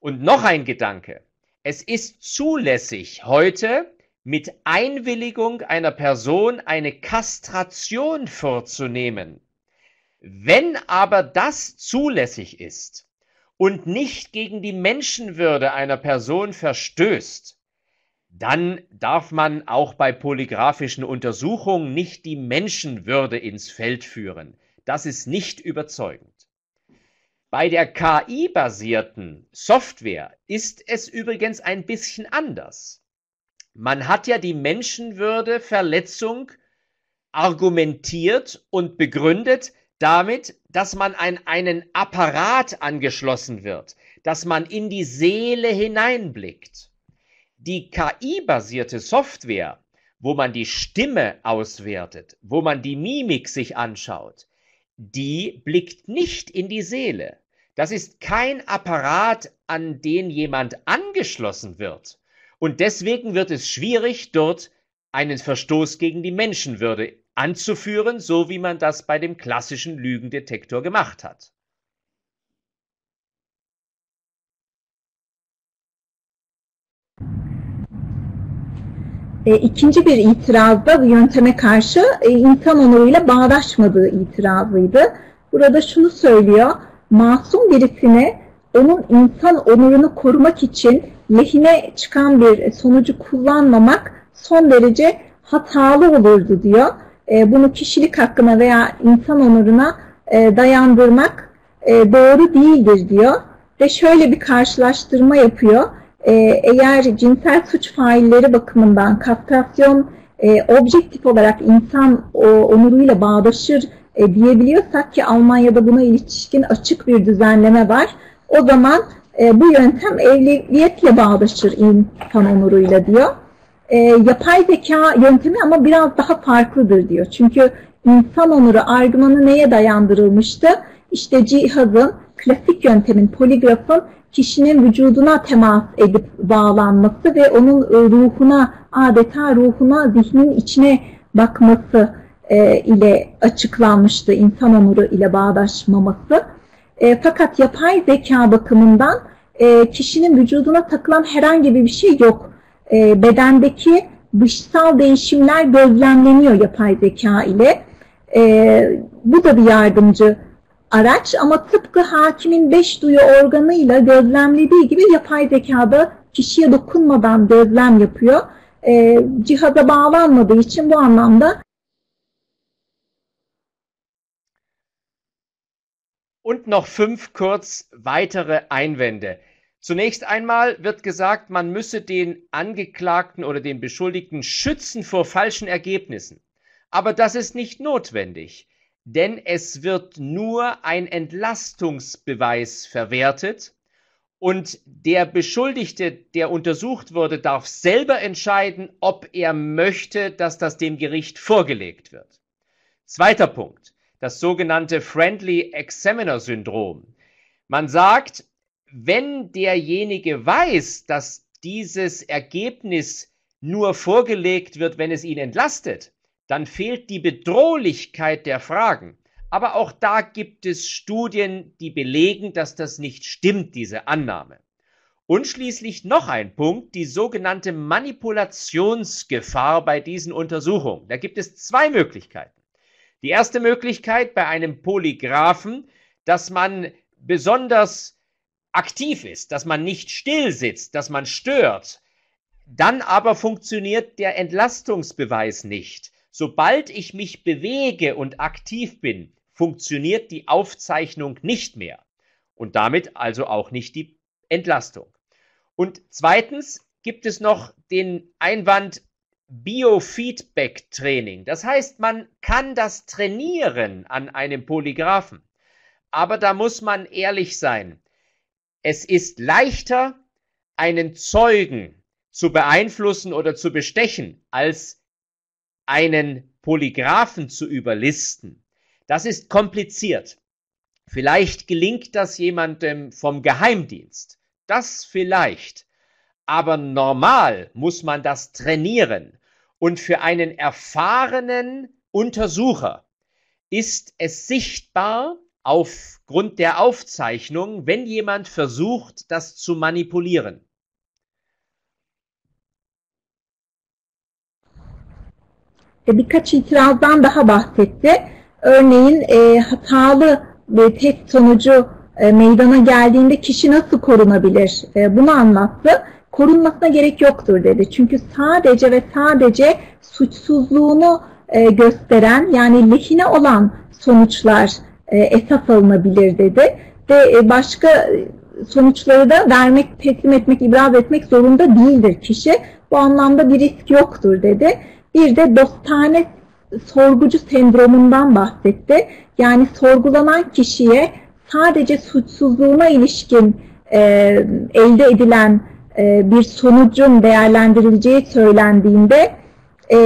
Und noch ein Gedanke. Es ist zulässig, heute mit Einwilligung einer Person eine Kastration vorzunehmen. Wenn aber das zulässig ist und nicht gegen die Menschenwürde einer Person verstößt, dann darf man auch bei polygraphischen Untersuchungen nicht die Menschenwürde ins Feld führen. Das ist nicht überzeugend. Bei der KI-basierten Software ist es übrigens ein bisschen anders. Man hat ja die Menschenwürde Verletzung argumentiert und begründet damit, dass man an einen Apparat angeschlossen wird, dass man in die Seele hineinblickt die KI-basierte Software, wo man die Stimme auswertet, wo man die Mimik sich anschaut, die blickt nicht in die Seele. Das ist kein Apparat, an den jemand angeschlossen wird. Und deswegen wird es schwierig, dort einen Verstoß gegen die Menschenwürde anzuführen, so wie man das bei dem klassischen Lügendetektor gemacht hat. E, ikinci bir itiraz da bu yönteme karşı e, insan onuruyla bağdaşmadığı itirazıydı. Burada şunu söylüyor, masum birisine onun insan onurunu korumak için lehine çıkan bir sonucu kullanmamak son derece hatalı olurdu diyor. E, bunu kişilik hakkına veya insan onuruna e, dayandırmak e, doğru değildir diyor. Ve şöyle bir karşılaştırma yapıyor e, eğer cinsel suç failleri bakımından kastrasyon e, objektif olarak insan o, onuruyla bağdaşır e, diyebiliyorsak ki Almanya'da buna ilişkin açık bir düzenleme var. O zaman e, bu yöntem evliyetle bağdaşır insan onuruyla diyor. E, yapay zeka yöntemi ama biraz daha farklıdır diyor. Çünkü insan onuru argümanı neye dayandırılmıştı? İşte cihazın, klasik yöntemin, poligrafın kişinin vücuduna temas edip bağlanması ve onun e, ruhuna adeta ruhuna zihnin içine bakması e, ile açıklanmıştı insan onuru ile bağdaşmaması. E, fakat yapay zeka bakımından e, kişinin vücuduna takılan herhangi bir şey yok. E, bedendeki dışsal değişimler gözlemleniyor yapay zeka ile. E, bu da bir yardımcı araç ama tıpkı hakimin beş duyu organıyla gözlemlediği gibi yapay zekada kişiye dokunmadan gözlem yapıyor. E, cihaza bağlanmadığı için bu anlamda Und noch fünf kurz weitere Einwände. Zunächst einmal wird gesagt, man müsse den Angeklagten oder den Beschuldigten schützen vor falschen Ergebnissen. Aber das ist nicht notwendig, denn es wird nur ein Entlastungsbeweis verwertet und der Beschuldigte, der untersucht wurde, darf selber entscheiden, ob er möchte, dass das dem Gericht vorgelegt wird. Zweiter Punkt, das sogenannte Friendly Examiner Syndrom. Man sagt, wenn derjenige weiß, dass dieses Ergebnis nur vorgelegt wird, wenn es ihn entlastet, dann fehlt die Bedrohlichkeit der Fragen. Aber auch da gibt es Studien, die belegen, dass das nicht stimmt, diese Annahme. Und schließlich noch ein Punkt, die sogenannte Manipulationsgefahr bei diesen Untersuchungen. Da gibt es zwei Möglichkeiten. Die erste Möglichkeit bei einem Polygraphen, dass man besonders aktiv ist, dass man nicht still sitzt, dass man stört. Dann aber funktioniert der Entlastungsbeweis nicht. Sobald ich mich bewege und aktiv bin, funktioniert die Aufzeichnung nicht mehr und damit also auch nicht die Entlastung. Und zweitens gibt es noch den Einwand Biofeedback-Training. Das heißt, man kann das trainieren an einem Polygraphen. Aber da muss man ehrlich sein. Es ist leichter, einen Zeugen zu beeinflussen oder zu bestechen, als einen Polygraphen zu überlisten. Das ist kompliziert. Vielleicht gelingt das jemandem vom Geheimdienst. Das vielleicht. Aber normal muss man das trainieren. Und für einen erfahrenen Untersucher ist es sichtbar aufgrund der Aufzeichnung, wenn jemand versucht, das zu manipulieren. Birkaç itirazdan daha bahsetti. Örneğin e, hatalı bir test sonucu e, meydana geldiğinde kişi nasıl korunabilir? E, bunu anlattı. Korunmasına gerek yoktur dedi. Çünkü sadece ve sadece suçsuzluğunu e, gösteren yani lehine olan sonuçlar e, esas alınabilir dedi. Ve e, başka sonuçları da vermek, teslim etmek, ibraz etmek zorunda değildir kişi. Bu anlamda bir risk yoktur dedi. Bir de dostane sorgucu sendromundan bahsetti. Yani sorgulanan kişiye sadece suçsuzluğuna ilişkin e, elde edilen e, bir sonucun değerlendirileceği söylendiğinde e,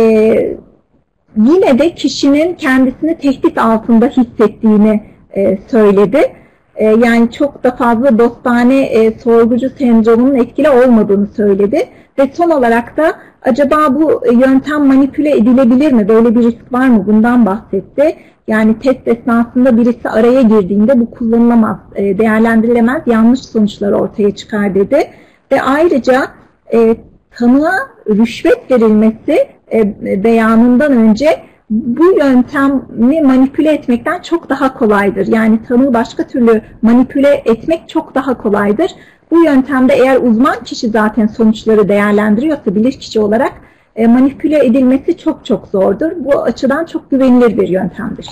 yine de kişinin kendisini tehdit altında hissettiğini e, söyledi. E, yani çok da fazla dostane e, sorgucu sendromunun etkili olmadığını söyledi. Ve son olarak da acaba bu yöntem manipüle edilebilir mi? Böyle bir risk var mı? Bundan bahsetti. Yani test esnasında birisi araya girdiğinde bu kullanılamaz, e, değerlendirilemez, yanlış sonuçlar ortaya çıkar dedi. Ve ayrıca e, tanığa rüşvet verilmesi e, beyanından önce bu yöntemi manipüle etmekten çok daha kolaydır. Yani tanığı başka türlü manipüle etmek çok daha kolaydır. Bu yöntemde eğer uzman kişi zaten sonuçları değerlendiriyorsa bilir kişi olarak e, manipüle edilmesi çok çok zordur. Bu açıdan çok güvenilir bir yöntemdir.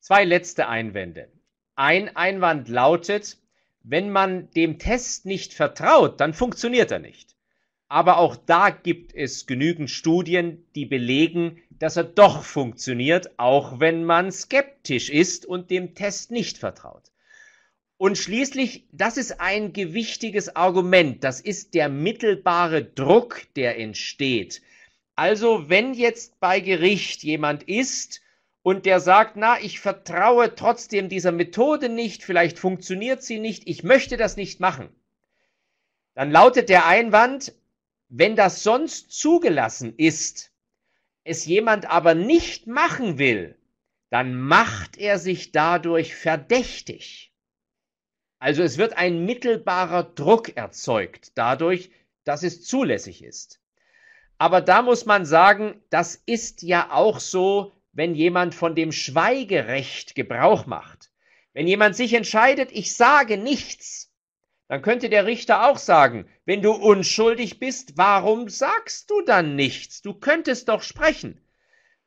Zwei letzte Einwände. Ein Einwand lautet, wenn man dem Test nicht vertraut, dann funktioniert er nicht. Aber auch da gibt es genügend Studien, die belegen, dass er doch funktioniert, auch wenn man skeptisch ist und dem Test nicht vertraut. Und schließlich, das ist ein gewichtiges Argument, das ist der mittelbare Druck, der entsteht. Also wenn jetzt bei Gericht jemand ist und der sagt, na, ich vertraue trotzdem dieser Methode nicht, vielleicht funktioniert sie nicht, ich möchte das nicht machen, dann lautet der Einwand, wenn das sonst zugelassen ist, es jemand aber nicht machen will, dann macht er sich dadurch verdächtig. Also es wird ein mittelbarer Druck erzeugt dadurch, dass es zulässig ist. Aber da muss man sagen, das ist ja auch so, wenn jemand von dem Schweigerecht Gebrauch macht. Wenn jemand sich entscheidet, ich sage nichts, dann könnte der Richter auch sagen, wenn du unschuldig bist, warum sagst du dann nichts? Du könntest doch sprechen.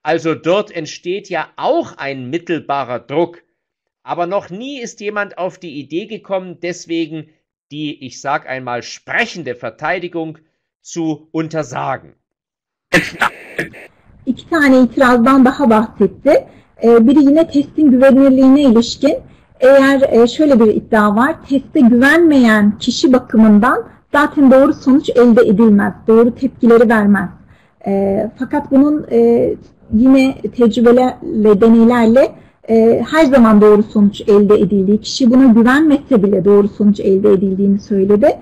Also dort entsteht ja auch ein mittelbarer Druck. Aber noch nie ist jemand auf die Idee gekommen, deswegen die, ich sag einmal, sprechende Verteidigung zu untersagen. İki tane itirazdan daha bahsetti. Biri yine testin güvenilirliğine ilişkin. Eğer şöyle bir iddia var, teste güvenmeyen kişi bakımından zaten doğru sonuç elde edilmez, doğru tepkileri vermez. Fakat bunun yine tecrübelerle, deneylerle e, her zaman doğru sonuç elde edildiği, kişi buna güvenmese bile doğru sonuç elde edildiğini söyledi.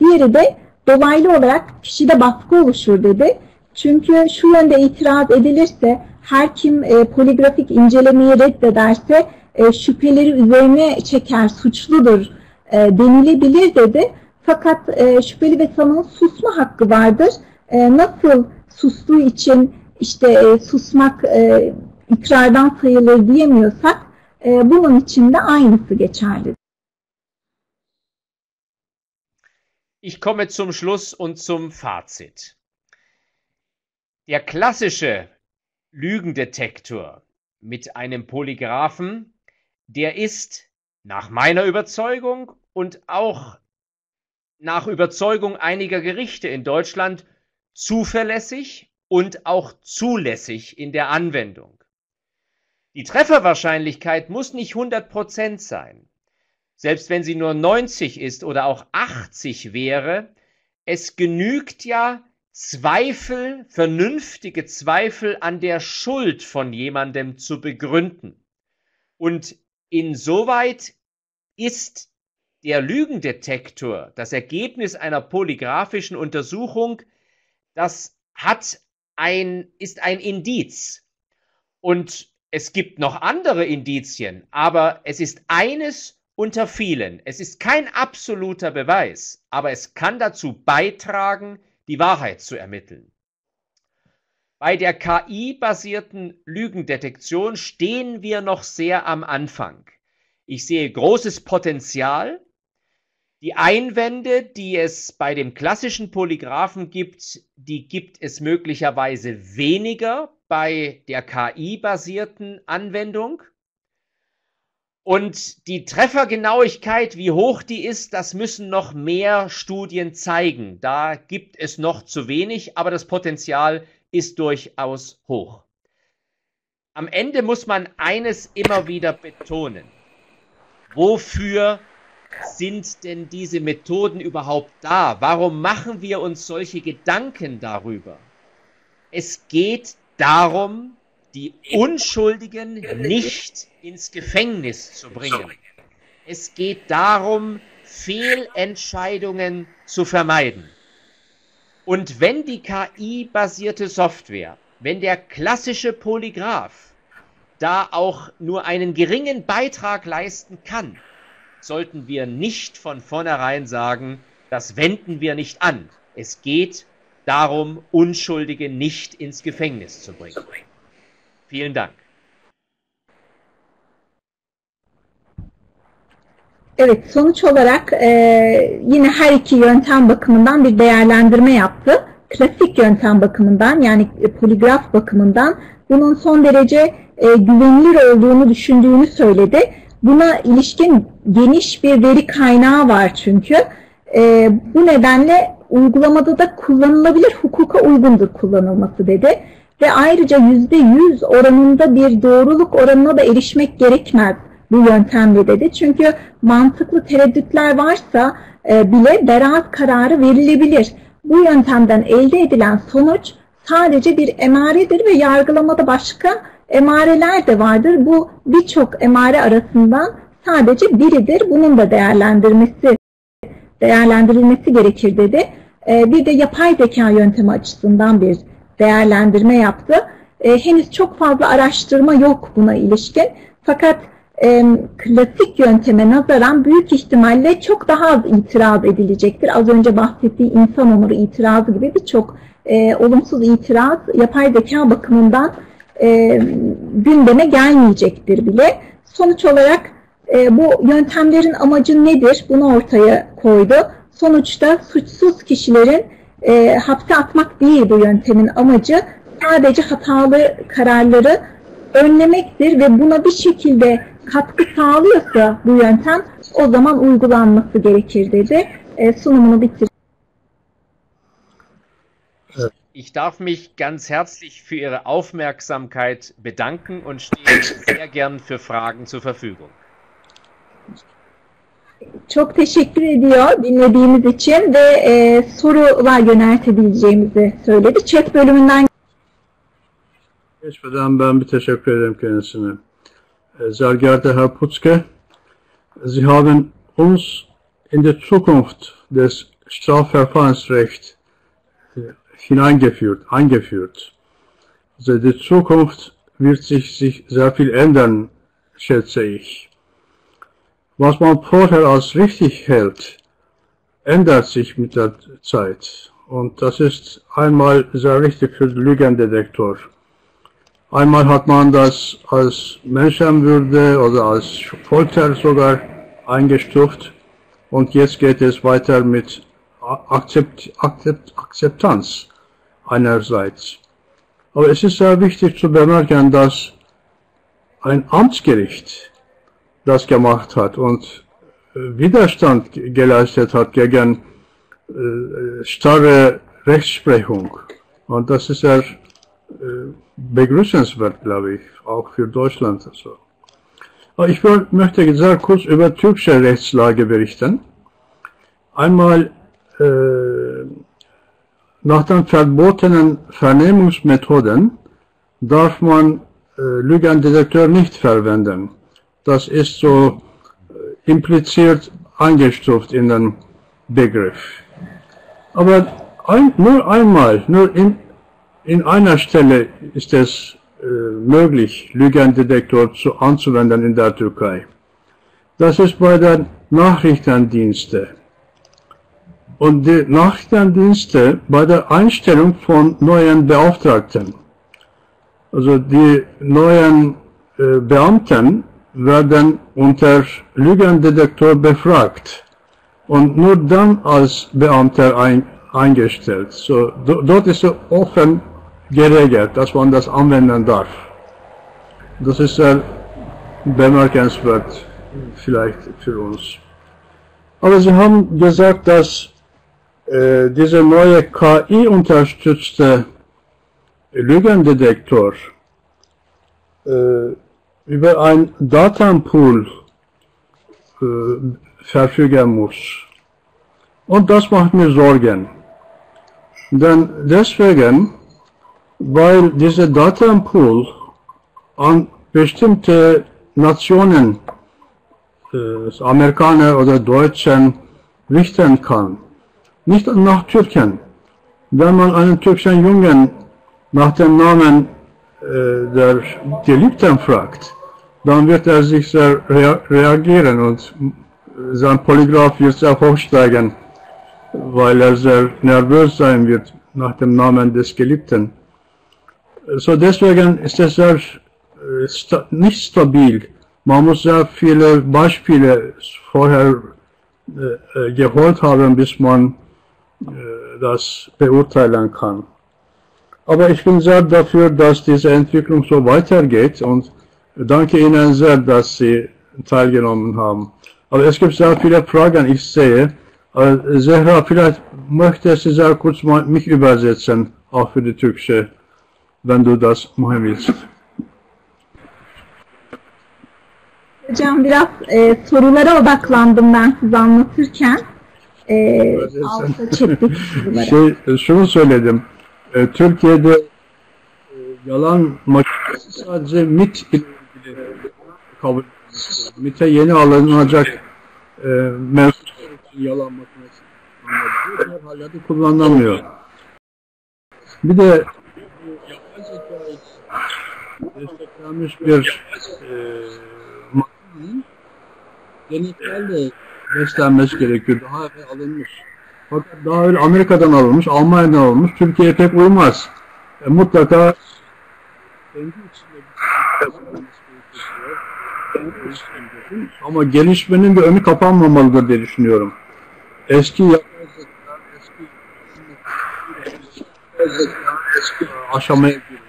Diğeri de dolaylı olarak kişide baskı oluşur dedi. Çünkü şu yönde itiraz edilirse, her kim e, poligrafik incelemeyi reddederse e, şüpheleri üzerine çeker, suçludur e, denilebilir dedi. Fakat e, şüpheli ve sanığın susma hakkı vardır. E, nasıl sustuğu için işte e, susmak e, ikrardan sayılır diyemiyorsak e, bunun için de aynısı geçerli. Ich komme zum Schluss und zum Fazit. Der klassische Lügendetektor mit einem Polygraphen, der ist nach meiner Überzeugung und auch nach Überzeugung einiger Gerichte in Deutschland zuverlässig und auch zulässig in der Anwendung. Die Trefferwahrscheinlichkeit muss nicht 100% sein. Selbst wenn sie nur 90 ist oder auch 80 wäre, es genügt ja Zweifel, vernünftige Zweifel an der Schuld von jemandem zu begründen. Und insoweit ist der Lügendetektor das Ergebnis einer polygraphischen Untersuchung, das hat ein, ist ein Indiz. Und es gibt noch andere Indizien, aber es ist eines unter vielen. Es ist kein absoluter Beweis, aber es kann dazu beitragen, die Wahrheit zu ermitteln. Bei der KI-basierten Lügendetektion stehen wir noch sehr am Anfang. Ich sehe großes Potenzial, die Einwände, die es bei dem klassischen Polygraphen gibt, die gibt es möglicherweise weniger bei der KI-basierten Anwendung. Und die Treffergenauigkeit, wie hoch die ist, das müssen noch mehr Studien zeigen. Da gibt es noch zu wenig, aber das Potenzial ist durchaus hoch. Am Ende muss man eines immer wieder betonen. Wofür sind denn diese Methoden überhaupt da? Warum machen wir uns solche Gedanken darüber? Es geht darum, die Unschuldigen nicht ins Gefängnis zu bringen. Es geht darum, Fehlentscheidungen zu vermeiden. Und wenn die KI-basierte Software, wenn der klassische Polygraph da auch nur einen geringen Beitrag leisten kann, sollten wir nicht von vornherein sagen, das wenden wir nicht an. Es geht darum, Unschuldige nicht ins Gefängnis zu bringen. Vielen Dank. Evet, sonuç olarak e, yine her iki yöntem bakımından bir değerlendirme yaptı. Klasik yöntem bakımından yani poligraf bakımından bunun son derece e, güvenilir olduğunu düşündüğünü söyledi. Buna ilişkin geniş bir veri kaynağı var çünkü. E, bu nedenle uygulamada da kullanılabilir, hukuka uygundur kullanılması dedi. Ve ayrıca yüzde yüz oranında bir doğruluk oranına da erişmek gerekmez bu yöntemle dedi. Çünkü mantıklı tereddütler varsa e, bile beraz kararı verilebilir. Bu yöntemden elde edilen sonuç sadece bir emaredir ve yargılamada başka emareler de vardır. Bu birçok emare arasından sadece biridir. Bunun da değerlendirmesi değerlendirilmesi gerekir dedi. E, bir de yapay zeka yöntemi açısından bir değerlendirme yaptı. E, henüz çok fazla araştırma yok buna ilişkin. Fakat e, klasik yönteme nazaran büyük ihtimalle çok daha az itiraz edilecektir. Az önce bahsettiği insan onuru itirazı gibi birçok e, olumsuz itiraz yapay zeka bakımından e, gündeme gelmeyecektir bile. Sonuç olarak e, bu yöntemlerin amacı nedir? Bunu ortaya koydu. Sonuçta suçsuz kişilerin e, hapse atmak değil bu yöntemin amacı. Sadece hatalı kararları önlemektir ve buna bir şekilde katkı sağlıyorsa bu yöntem o zaman uygulanması gerekir dedi. E, sunumunu bitir. Ich darf mich ganz herzlich für Ihre Aufmerksamkeit bedanken und stehe sehr gern für Fragen zur Verfügung. Çok teşekkür ediyor dinlediğimiz için ve e, sorular yöneltebileceğimizi söyledi. Chat bölümünden Geçmeden ben bir teşekkür ederim kendisine. Äh, Sehr geehrter Herr Putzke, Sie haben uns in die Zukunft des Strafverfahrensrechts äh, hineingeführt, eingeführt. Also die Zukunft wird sich, sich sehr viel ändern, schätze ich. Was man vorher als richtig hält, ändert sich mit der Zeit. Und das ist einmal sehr richtig für den Lügendetektor. Einmal hat man das als Menschenwürde oder als Folter sogar eingestuft und jetzt geht es weiter mit Akzept, Akzept, Akzeptanz einerseits. Aber es ist sehr wichtig zu bemerken, dass ein Amtsgericht das gemacht hat und Widerstand geleistet hat gegen äh, starre Rechtsprechung. Und das ist sehr äh, begrüßenswert, glaube ich, auch für Deutschland. Also. Ich möchte sehr kurz über türkische Rechtslage berichten. Einmal äh, nach den verbotenen Vernehmungsmethoden darf man äh, Lügendetektor nicht verwenden. Das ist so äh, impliziert eingestuft in den Begriff. Aber ein, nur einmal, nur in, in einer Stelle ist es äh, möglich, Lügendetektor zu, anzuwenden in der Türkei. Das ist bei den Nachrichtendiensten. Und die Nachrichtendienste bei der Einstellung von neuen Beauftragten. Also die neuen äh, Beamten werden unter Lügendetektor befragt und nur dann als Beamter ein, eingestellt. So, dort ist offen geregelt, dass man das anwenden darf. Das ist sehr bemerkenswert vielleicht für uns. Aber Sie haben gesagt, dass äh, diese neue KI-unterstützte Lügendetektor äh, über ein Datenpool äh, verfügen muss. Und das macht mir Sorgen. Denn deswegen, weil dieser Datenpool an bestimmte Nationen, äh, Amerikaner oder Deutschen, richten kann. Nicht nach Türken. Wenn man einen türkischen Jungen nach dem Namen äh, der Geliebten fragt, dann wird er sich sehr rea reagieren und sein Polygraph wird sehr hochsteigen, weil er sehr nervös sein wird nach dem Namen des Geliebten. So deswegen ist es sehr äh, sta nicht stabil. Man muss sehr viele Beispiele vorher äh, geholt haben, bis man äh, das beurteilen kann. Aber ich bin sehr dafür, dass diese Entwicklung so weitergeht und danke Ihnen sehr, dass Sie teilgenommen haben. Aber es gibt sehr viele Fragen, ich sehe. Aber Zehra, vielleicht möchte Sie sehr kurz mal mich übersetzen, auch für die türkische, wenn du das willst. Hocam biraz e, sorulara odaklandım ben size anlatırken. E. <laughs> Şey, şunu söyledim. E, Türkiye'de e, yalan makinesi sadece MIT ile ilgili kabul. MIT'e yeni alınacak e, için yalan makinesi. Diğer hallerde kullanılamıyor. Bir de bu yapay zeka desteklenmiş bir e, makinenin denetlerle beslenmesi gerekiyor. Daha evvel alınmış. Fakat daha öyle Amerika'dan alınmış, Almanya'dan alınmış. Türkiye'ye pek uymaz. E, mutlaka kendi içinde bir şey ama gelişmenin de önü kapanmamalıdır diye düşünüyorum. Eski yapay zeka, eski aşamaya giriyor.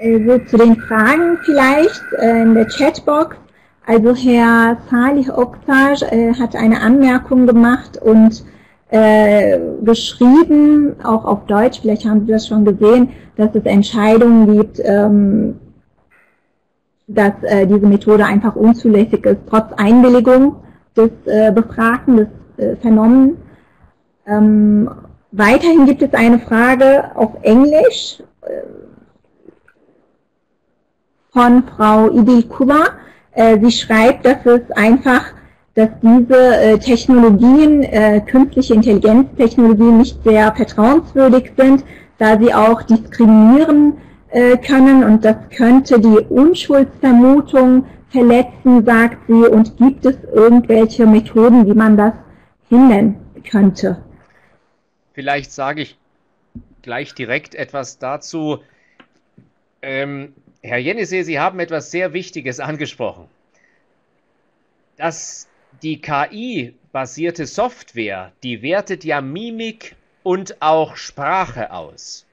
So zu den Fragen vielleicht äh, in der Chatbox. Also Herr Salih Oktar äh, hat eine Anmerkung gemacht und äh, geschrieben, auch auf Deutsch, vielleicht haben Sie das schon gesehen, dass es Entscheidungen gibt, ähm, dass äh, diese Methode einfach unzulässig ist, trotz Einwilligung des äh, Befragten, des äh, Vernommenen. Ähm, weiterhin gibt es eine Frage auf Englisch äh, von Frau Idil Kuba. Äh, sie schreibt, dass es einfach, dass diese äh, Technologien, äh, künstliche Intelligenztechnologien nicht sehr vertrauenswürdig sind, da sie auch diskriminieren können und das könnte die Unschuldsvermutung verletzen, sagt sie, und gibt es irgendwelche Methoden, wie man das hindern könnte? Vielleicht sage ich gleich direkt etwas dazu. Ähm, Herr Jenise, Sie haben etwas sehr Wichtiges <laughs> angesprochen. Dass die KI-basierte Software, die wertet ja Mimik und auch Sprache aus.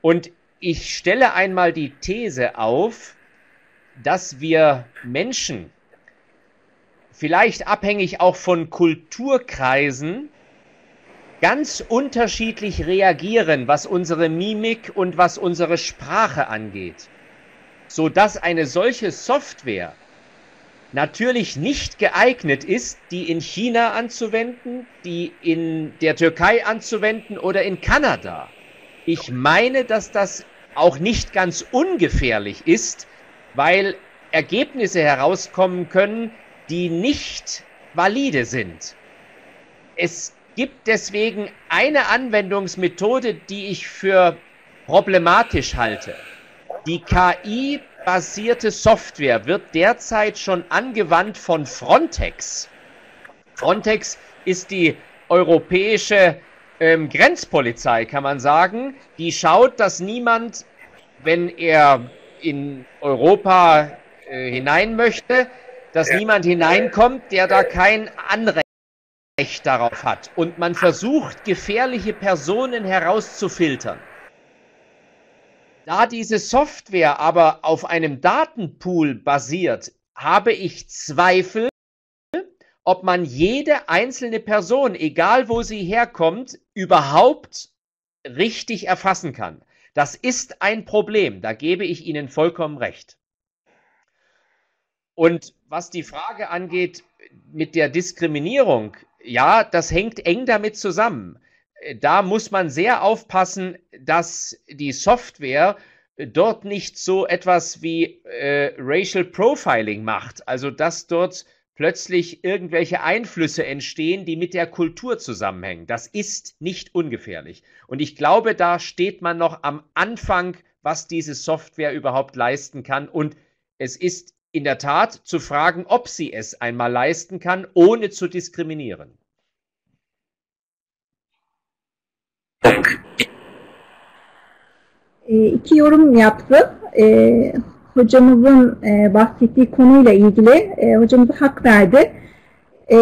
Und ich stelle einmal die These auf, dass wir Menschen, vielleicht abhängig auch von Kulturkreisen, ganz unterschiedlich reagieren, was unsere Mimik und was unsere Sprache angeht, so dass eine solche Software natürlich nicht geeignet ist, die in China anzuwenden, die in der Türkei anzuwenden oder in Kanada. Ich meine, dass das auch nicht ganz ungefährlich ist, weil Ergebnisse herauskommen können, die nicht valide sind. Es gibt deswegen eine Anwendungsmethode, die ich für problematisch halte. Die KI-basierte Software wird derzeit schon angewandt von Frontex. Frontex ist die europäische ähm, Grenzpolizei, kann man sagen. Die schaut, dass niemand, wenn er in Europa äh, hinein möchte, dass ja. niemand hineinkommt, der da kein Anrecht darauf hat. Und man versucht, gefährliche Personen herauszufiltern. Da diese Software aber auf einem Datenpool basiert, habe ich Zweifel, ob man jede einzelne Person, egal wo sie herkommt, überhaupt richtig erfassen kann. Das ist ein Problem, da gebe ich Ihnen vollkommen recht. Und was die Frage angeht mit der Diskriminierung, ja, das hängt eng damit zusammen. Da muss man sehr aufpassen, dass die Software dort nicht so etwas wie äh, Racial Profiling macht, also dass dort plötzlich irgendwelche Einflüsse entstehen, die mit der Kultur zusammenhängen. Das ist nicht ungefährlich. Und ich glaube, da steht man noch am Anfang, was diese Software überhaupt leisten kann. Und es ist in der Tat zu fragen, ob sie es einmal leisten kann, ohne zu diskriminieren. İki yorum yaptı. hocamızın e, bahsettiği konuyla ilgili e, hocamıza hak verdi. E,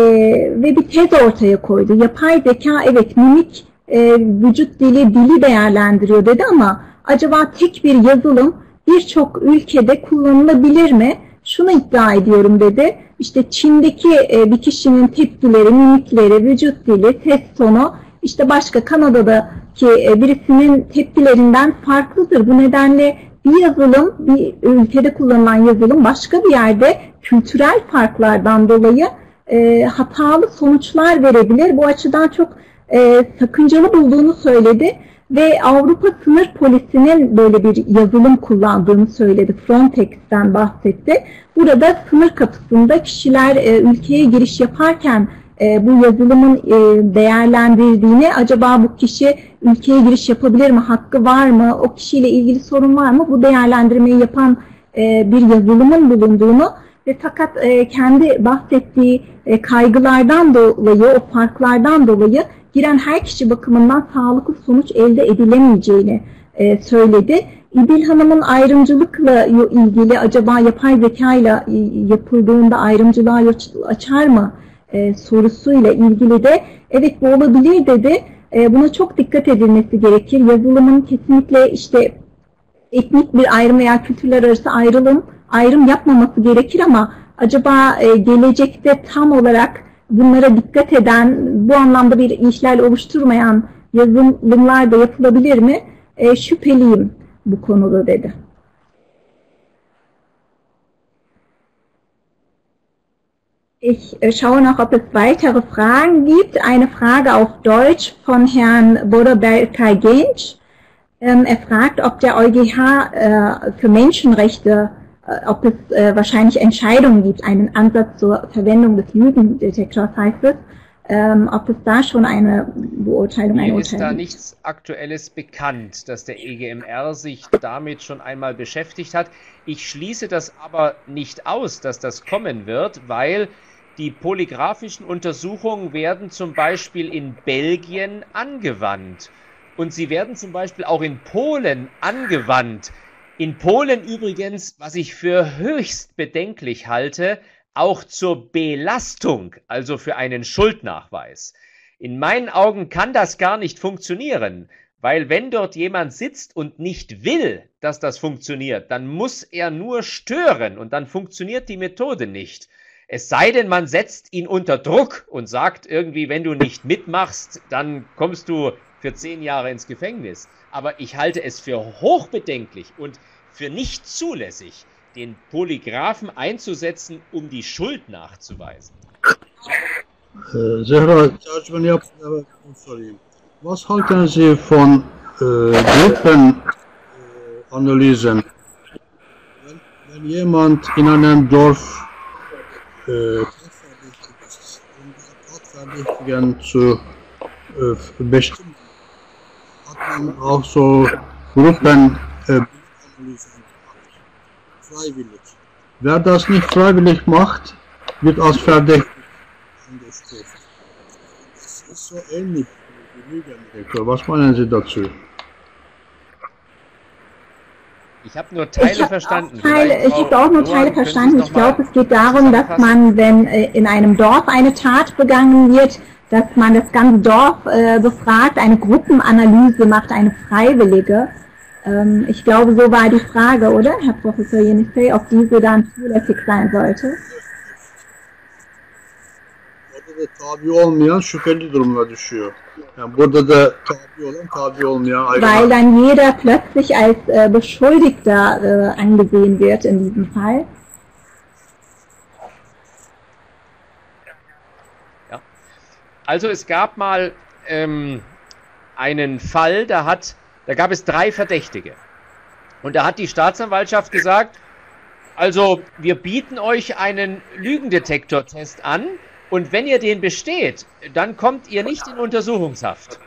ve bir tez ortaya koydu. Yapay zeka evet mimik e, vücut dili dili değerlendiriyor dedi ama acaba tek bir yazılım birçok ülkede kullanılabilir mi? Şunu iddia ediyorum dedi. İşte Çin'deki e, bir kişinin tepkileri, mimikleri, vücut dili, ses tonu işte başka Kanada'daki e, birisinin tepkilerinden farklıdır. Bu nedenle bir yazılım, bir ülkede kullanılan yazılım başka bir yerde kültürel farklardan dolayı e, hatalı sonuçlar verebilir. Bu açıdan çok e, sakıncalı bulduğunu söyledi ve Avrupa Sınır Polisi'nin böyle bir yazılım kullandığını söyledi. Frontex'ten bahsetti. Burada sınır kapısında kişiler e, ülkeye giriş yaparken e, bu yazılımın e, değerlendirdiğini acaba bu kişi ülkeye giriş yapabilir mi, hakkı var mı, o kişiyle ilgili sorun var mı? Bu değerlendirmeyi yapan e, bir yazılımın bulunduğunu ve fakat e, kendi bahsettiği e, kaygılardan dolayı, o farklardan dolayı giren her kişi bakımından sağlıklı sonuç elde edilemeyeceğini e, söyledi. İdil Hanım'ın ayrımcılıkla ilgili acaba yapay zeka ile yapıldığında ayrımcılığa açar mı e, sorusuyla ilgili de evet bu olabilir dedi. E, buna çok dikkat edilmesi gerekir. Yazılımın kesinlikle işte etnik bir ayrım veya kültürler arası ayrılım ayrım yapmaması gerekir ama acaba e, gelecekte tam olarak bunlara dikkat eden, bu anlamda bir ihlal oluşturmayan yazılımlar da yapılabilir mi? E, şüpheliyim bu konuda dedi. Ich äh, schaue noch, ob es weitere Fragen gibt. Eine Frage auf Deutsch von Herrn Bodo-Berkay Gensch. Ähm, er fragt, ob der EuGH äh, für Menschenrechte, äh, ob es wahrscheinlich Entscheidungen gibt, einen Ansatz zur Verwendung des Lügendetektors heißt es, ähm, ob es da schon eine Beurteilung, eine Mir ist da nichts Aktuelles bekannt, dass der EGMR sich damit schon einmal beschäftigt hat. Ich schließe das aber nicht aus, dass das kommen wird, weil die polygraphischen Untersuchungen werden zum Beispiel in Belgien angewandt. Und sie werden zum Beispiel auch in Polen angewandt. In Polen übrigens, was ich für höchst bedenklich halte, auch zur Belastung, also für einen Schuldnachweis. In meinen Augen kann das gar nicht funktionieren, weil wenn dort jemand sitzt und nicht will, dass das funktioniert, dann muss er nur stören und dann funktioniert die Methode nicht. Es sei denn, man setzt ihn unter Druck und sagt irgendwie, wenn du nicht mitmachst, dann kommst du für zehn Jahre ins Gefängnis. Aber ich halte es für hochbedenklich und für nicht zulässig, den Polygraphen einzusetzen, um die Schuld nachzuweisen. Äh, Zehra, yaptığını sorayım. Was halten Sie von äh, Gruppenanalysen? Äh, wenn, wenn jemand in einem Dorf äh, Tatverdächtigen zu äh, bestimmen. Hat man auch so Gruppen äh, freiwillig. Wer das nicht freiwillig macht, wird als verdächtig eingestuft. Das ist so ähnlich wie Lügendetektor. Was meinen Sie dazu? Ich habe nur Teile ich verstanden. Teile, ich habe auch nur Teile verstanden. Ich glaube, es geht darum, dass man, wenn äh, in einem Dorf eine Tat begangen wird, dass man das ganze Dorf äh, befragt, eine Gruppenanalyse macht, eine freiwillige. Ähm, ich glaube, so war die Frage, oder, Herr Professor Jenissey, ob diese dann zulässig sein sollte. Orada da tabi olmayan şüpheli durumuna düşüyor. Yani burada da tabi olan tabi olmayan ayrı. Weil dann jeder plötzlich als äh, Beschuldigter äh, angesehen wird in diesem Fall. Ja. Also es gab mal ähm, einen Fall, da hat, da gab es drei Verdächtige. Und da hat die Staatsanwaltschaft gesagt, also wir bieten euch einen Lügendetektortest an und wenn ihr den besteht, dann kommt ihr nicht in Untersuchungshaft.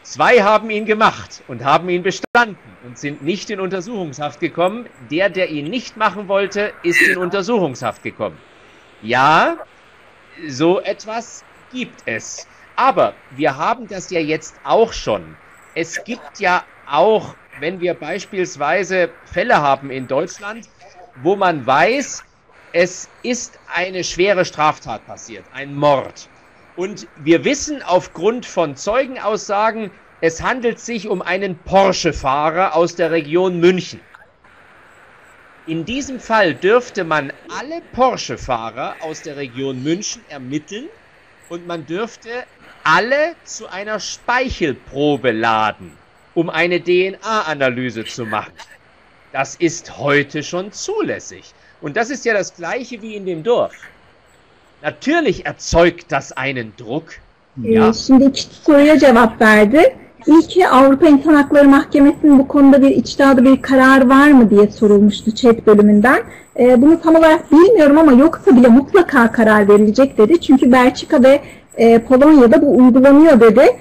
Zwei haben ihn gemacht und haben ihn bestanden und sind nicht in Untersuchungshaft gekommen. Der, der ihn nicht machen wollte, ist in Untersuchungshaft gekommen. Ja, so etwas gibt es. Aber wir haben das ja jetzt auch schon. Es gibt ja auch, wenn wir beispielsweise Fälle haben in Deutschland, wo man weiß, es ist eine schwere Straftat passiert, ein Mord. Und wir wissen aufgrund von Zeugenaussagen, es handelt sich um einen Porsche-Fahrer aus der Region München. In diesem Fall dürfte man alle Porsche-Fahrer aus der Region München ermitteln und man dürfte alle zu einer Speichelprobe laden, um eine DNA-Analyse zu machen. Das ist heute schon zulässig. Und das ist ja das gleiche wie in dem Dorf. Natürlich erzeugt das einen Druck. Ja. Şimdi iki soruya cevap verdi. İlki Avrupa İnsan Hakları Mahkemesi'nin bu konuda bir içtihadı bir karar var mı diye sorulmuştu chat bölümünden. Ee, bunu tam olarak bilmiyorum ama yoksa bile mutlaka karar verilecek dedi. Çünkü Belçika ve e, Polonya'da bu uygulanıyor dedi.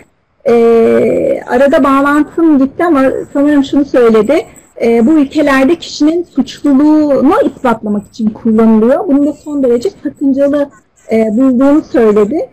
Ee, arada bağlantım gitti ama sanırım şunu söyledi e, bu ülkelerde kişinin suçluluğunu ispatlamak için kullanılıyor. Bunu da son derece sakıncalı e, bulduğunu söyledi.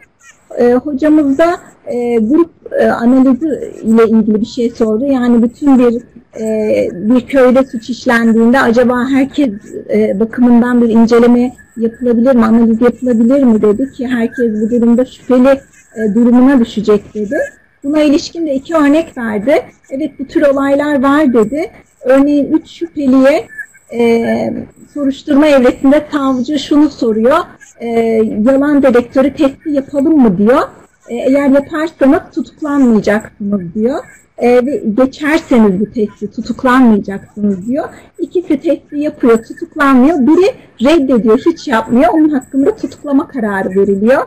E, hocamız da e, grup e, analizi ile ilgili bir şey sordu. Yani bütün bir e, bir köyde suç işlendiğinde acaba herkes e, bakımından bir inceleme yapılabilir mi, analiz yapılabilir mi dedi ki herkes bu durumda şüpheli e, durumuna düşecek dedi. Buna ilişkin de iki örnek verdi. Evet bu tür olaylar var dedi. Örneğin üç şüpheliye e, soruşturma evresinde savcı şunu soruyor. E, yalan dedektörü testi yapalım mı diyor. E, eğer yaparsanız tutuklanmayacaksınız diyor. E, ve geçerseniz bu testi tutuklanmayacaksınız diyor. İkisi testi yapıyor, tutuklanmıyor. Biri reddediyor, hiç yapmıyor. Onun hakkında tutuklama kararı veriliyor.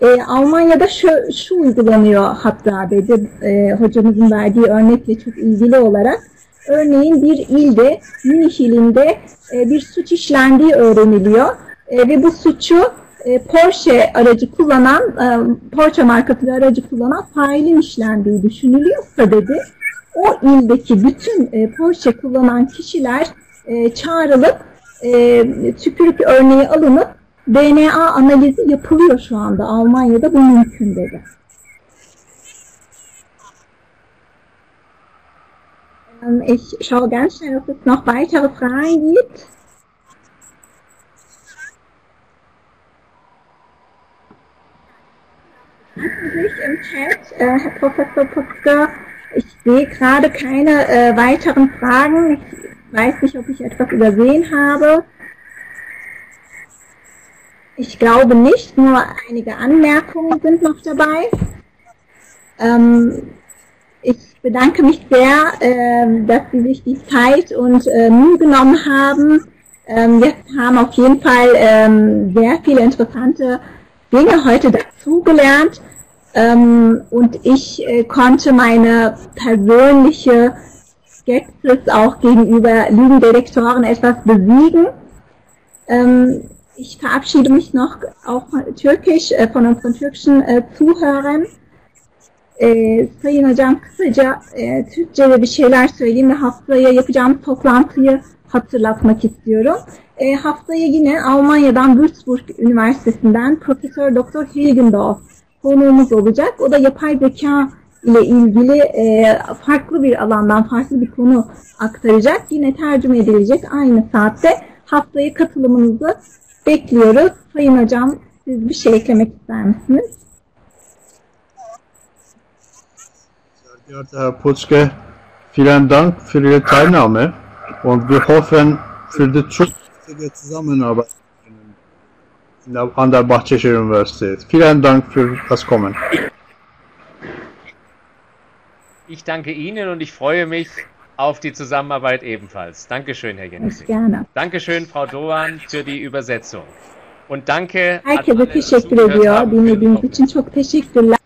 E, Almanya'da şu, şu uygulanıyor hatta dedi e, hocamızın verdiği örnekle çok ilgili olarak. Örneğin bir ilde, Münih ilinde e, bir suç işlendiği öğreniliyor e, ve bu suçu e, Porsche aracı kullanan, e, Porsche markası bir aracı kullanan failin işlendiği düşünülüyorsa dedi, o ildeki bütün Porsche kullanan kişiler çağrılıp e, tükürük örneği alınıp DNA analizi yapılıyor şu anda. Almanya'da bu mümkün dedi. Ich schaue ganz schnell, ob es noch weitere Fragen gibt. im Chat, äh, Herr Professor Putzke. Ich sehe gerade keine äh, weiteren Fragen. Ich weiß nicht, ob ich etwas übersehen habe. Ich glaube nicht, nur einige Anmerkungen sind noch dabei. Ähm, ich bedanke mich sehr, äh, dass Sie sich die Zeit und äh, Mühe genommen haben. Ähm, wir haben auf jeden Fall ähm, sehr viele interessante Dinge heute dazugelernt. Ähm, und ich äh, konnte meine persönliche Skepsis auch gegenüber Lügendetektoren etwas besiegen. Ähm, ich verabschiede mich noch auch Türkisch äh, von unseren türkischen äh, Zuhörern. Ee, Sayın Hocam kısaca e, Türkçe'de bir şeyler söyleyeyim ve haftaya yapacağım toplantıyı hatırlatmak istiyorum. E, haftaya yine Almanya'dan Würzburg Üniversitesi'nden Profesör Doktor Hilgendorf konuğumuz olacak. O da yapay zeka ile ilgili e, farklı bir alandan farklı bir konu aktaracak. Yine tercüme edilecek aynı saatte. Haftaya katılımınızı bekliyoruz. Sayın Hocam siz bir şey eklemek ister misiniz? Geehrter Herr Putzke, vielen Dank für Ihre Teilnahme und wir hoffen für die zukünftige Zusammenarbeit in der- an der Bahçeşehir Universität. Vielen Dank für das Kommen. Ich danke Ihnen und ich freue mich auf die Zusammenarbeit ebenfalls. Dankeschön, Herr Jenisi. gerne. Dankeschön, Frau Doan, für die Übersetzung. Und danke an Herkese teşekkür ediyor. Dinlediğiniz için çok teşekkürler.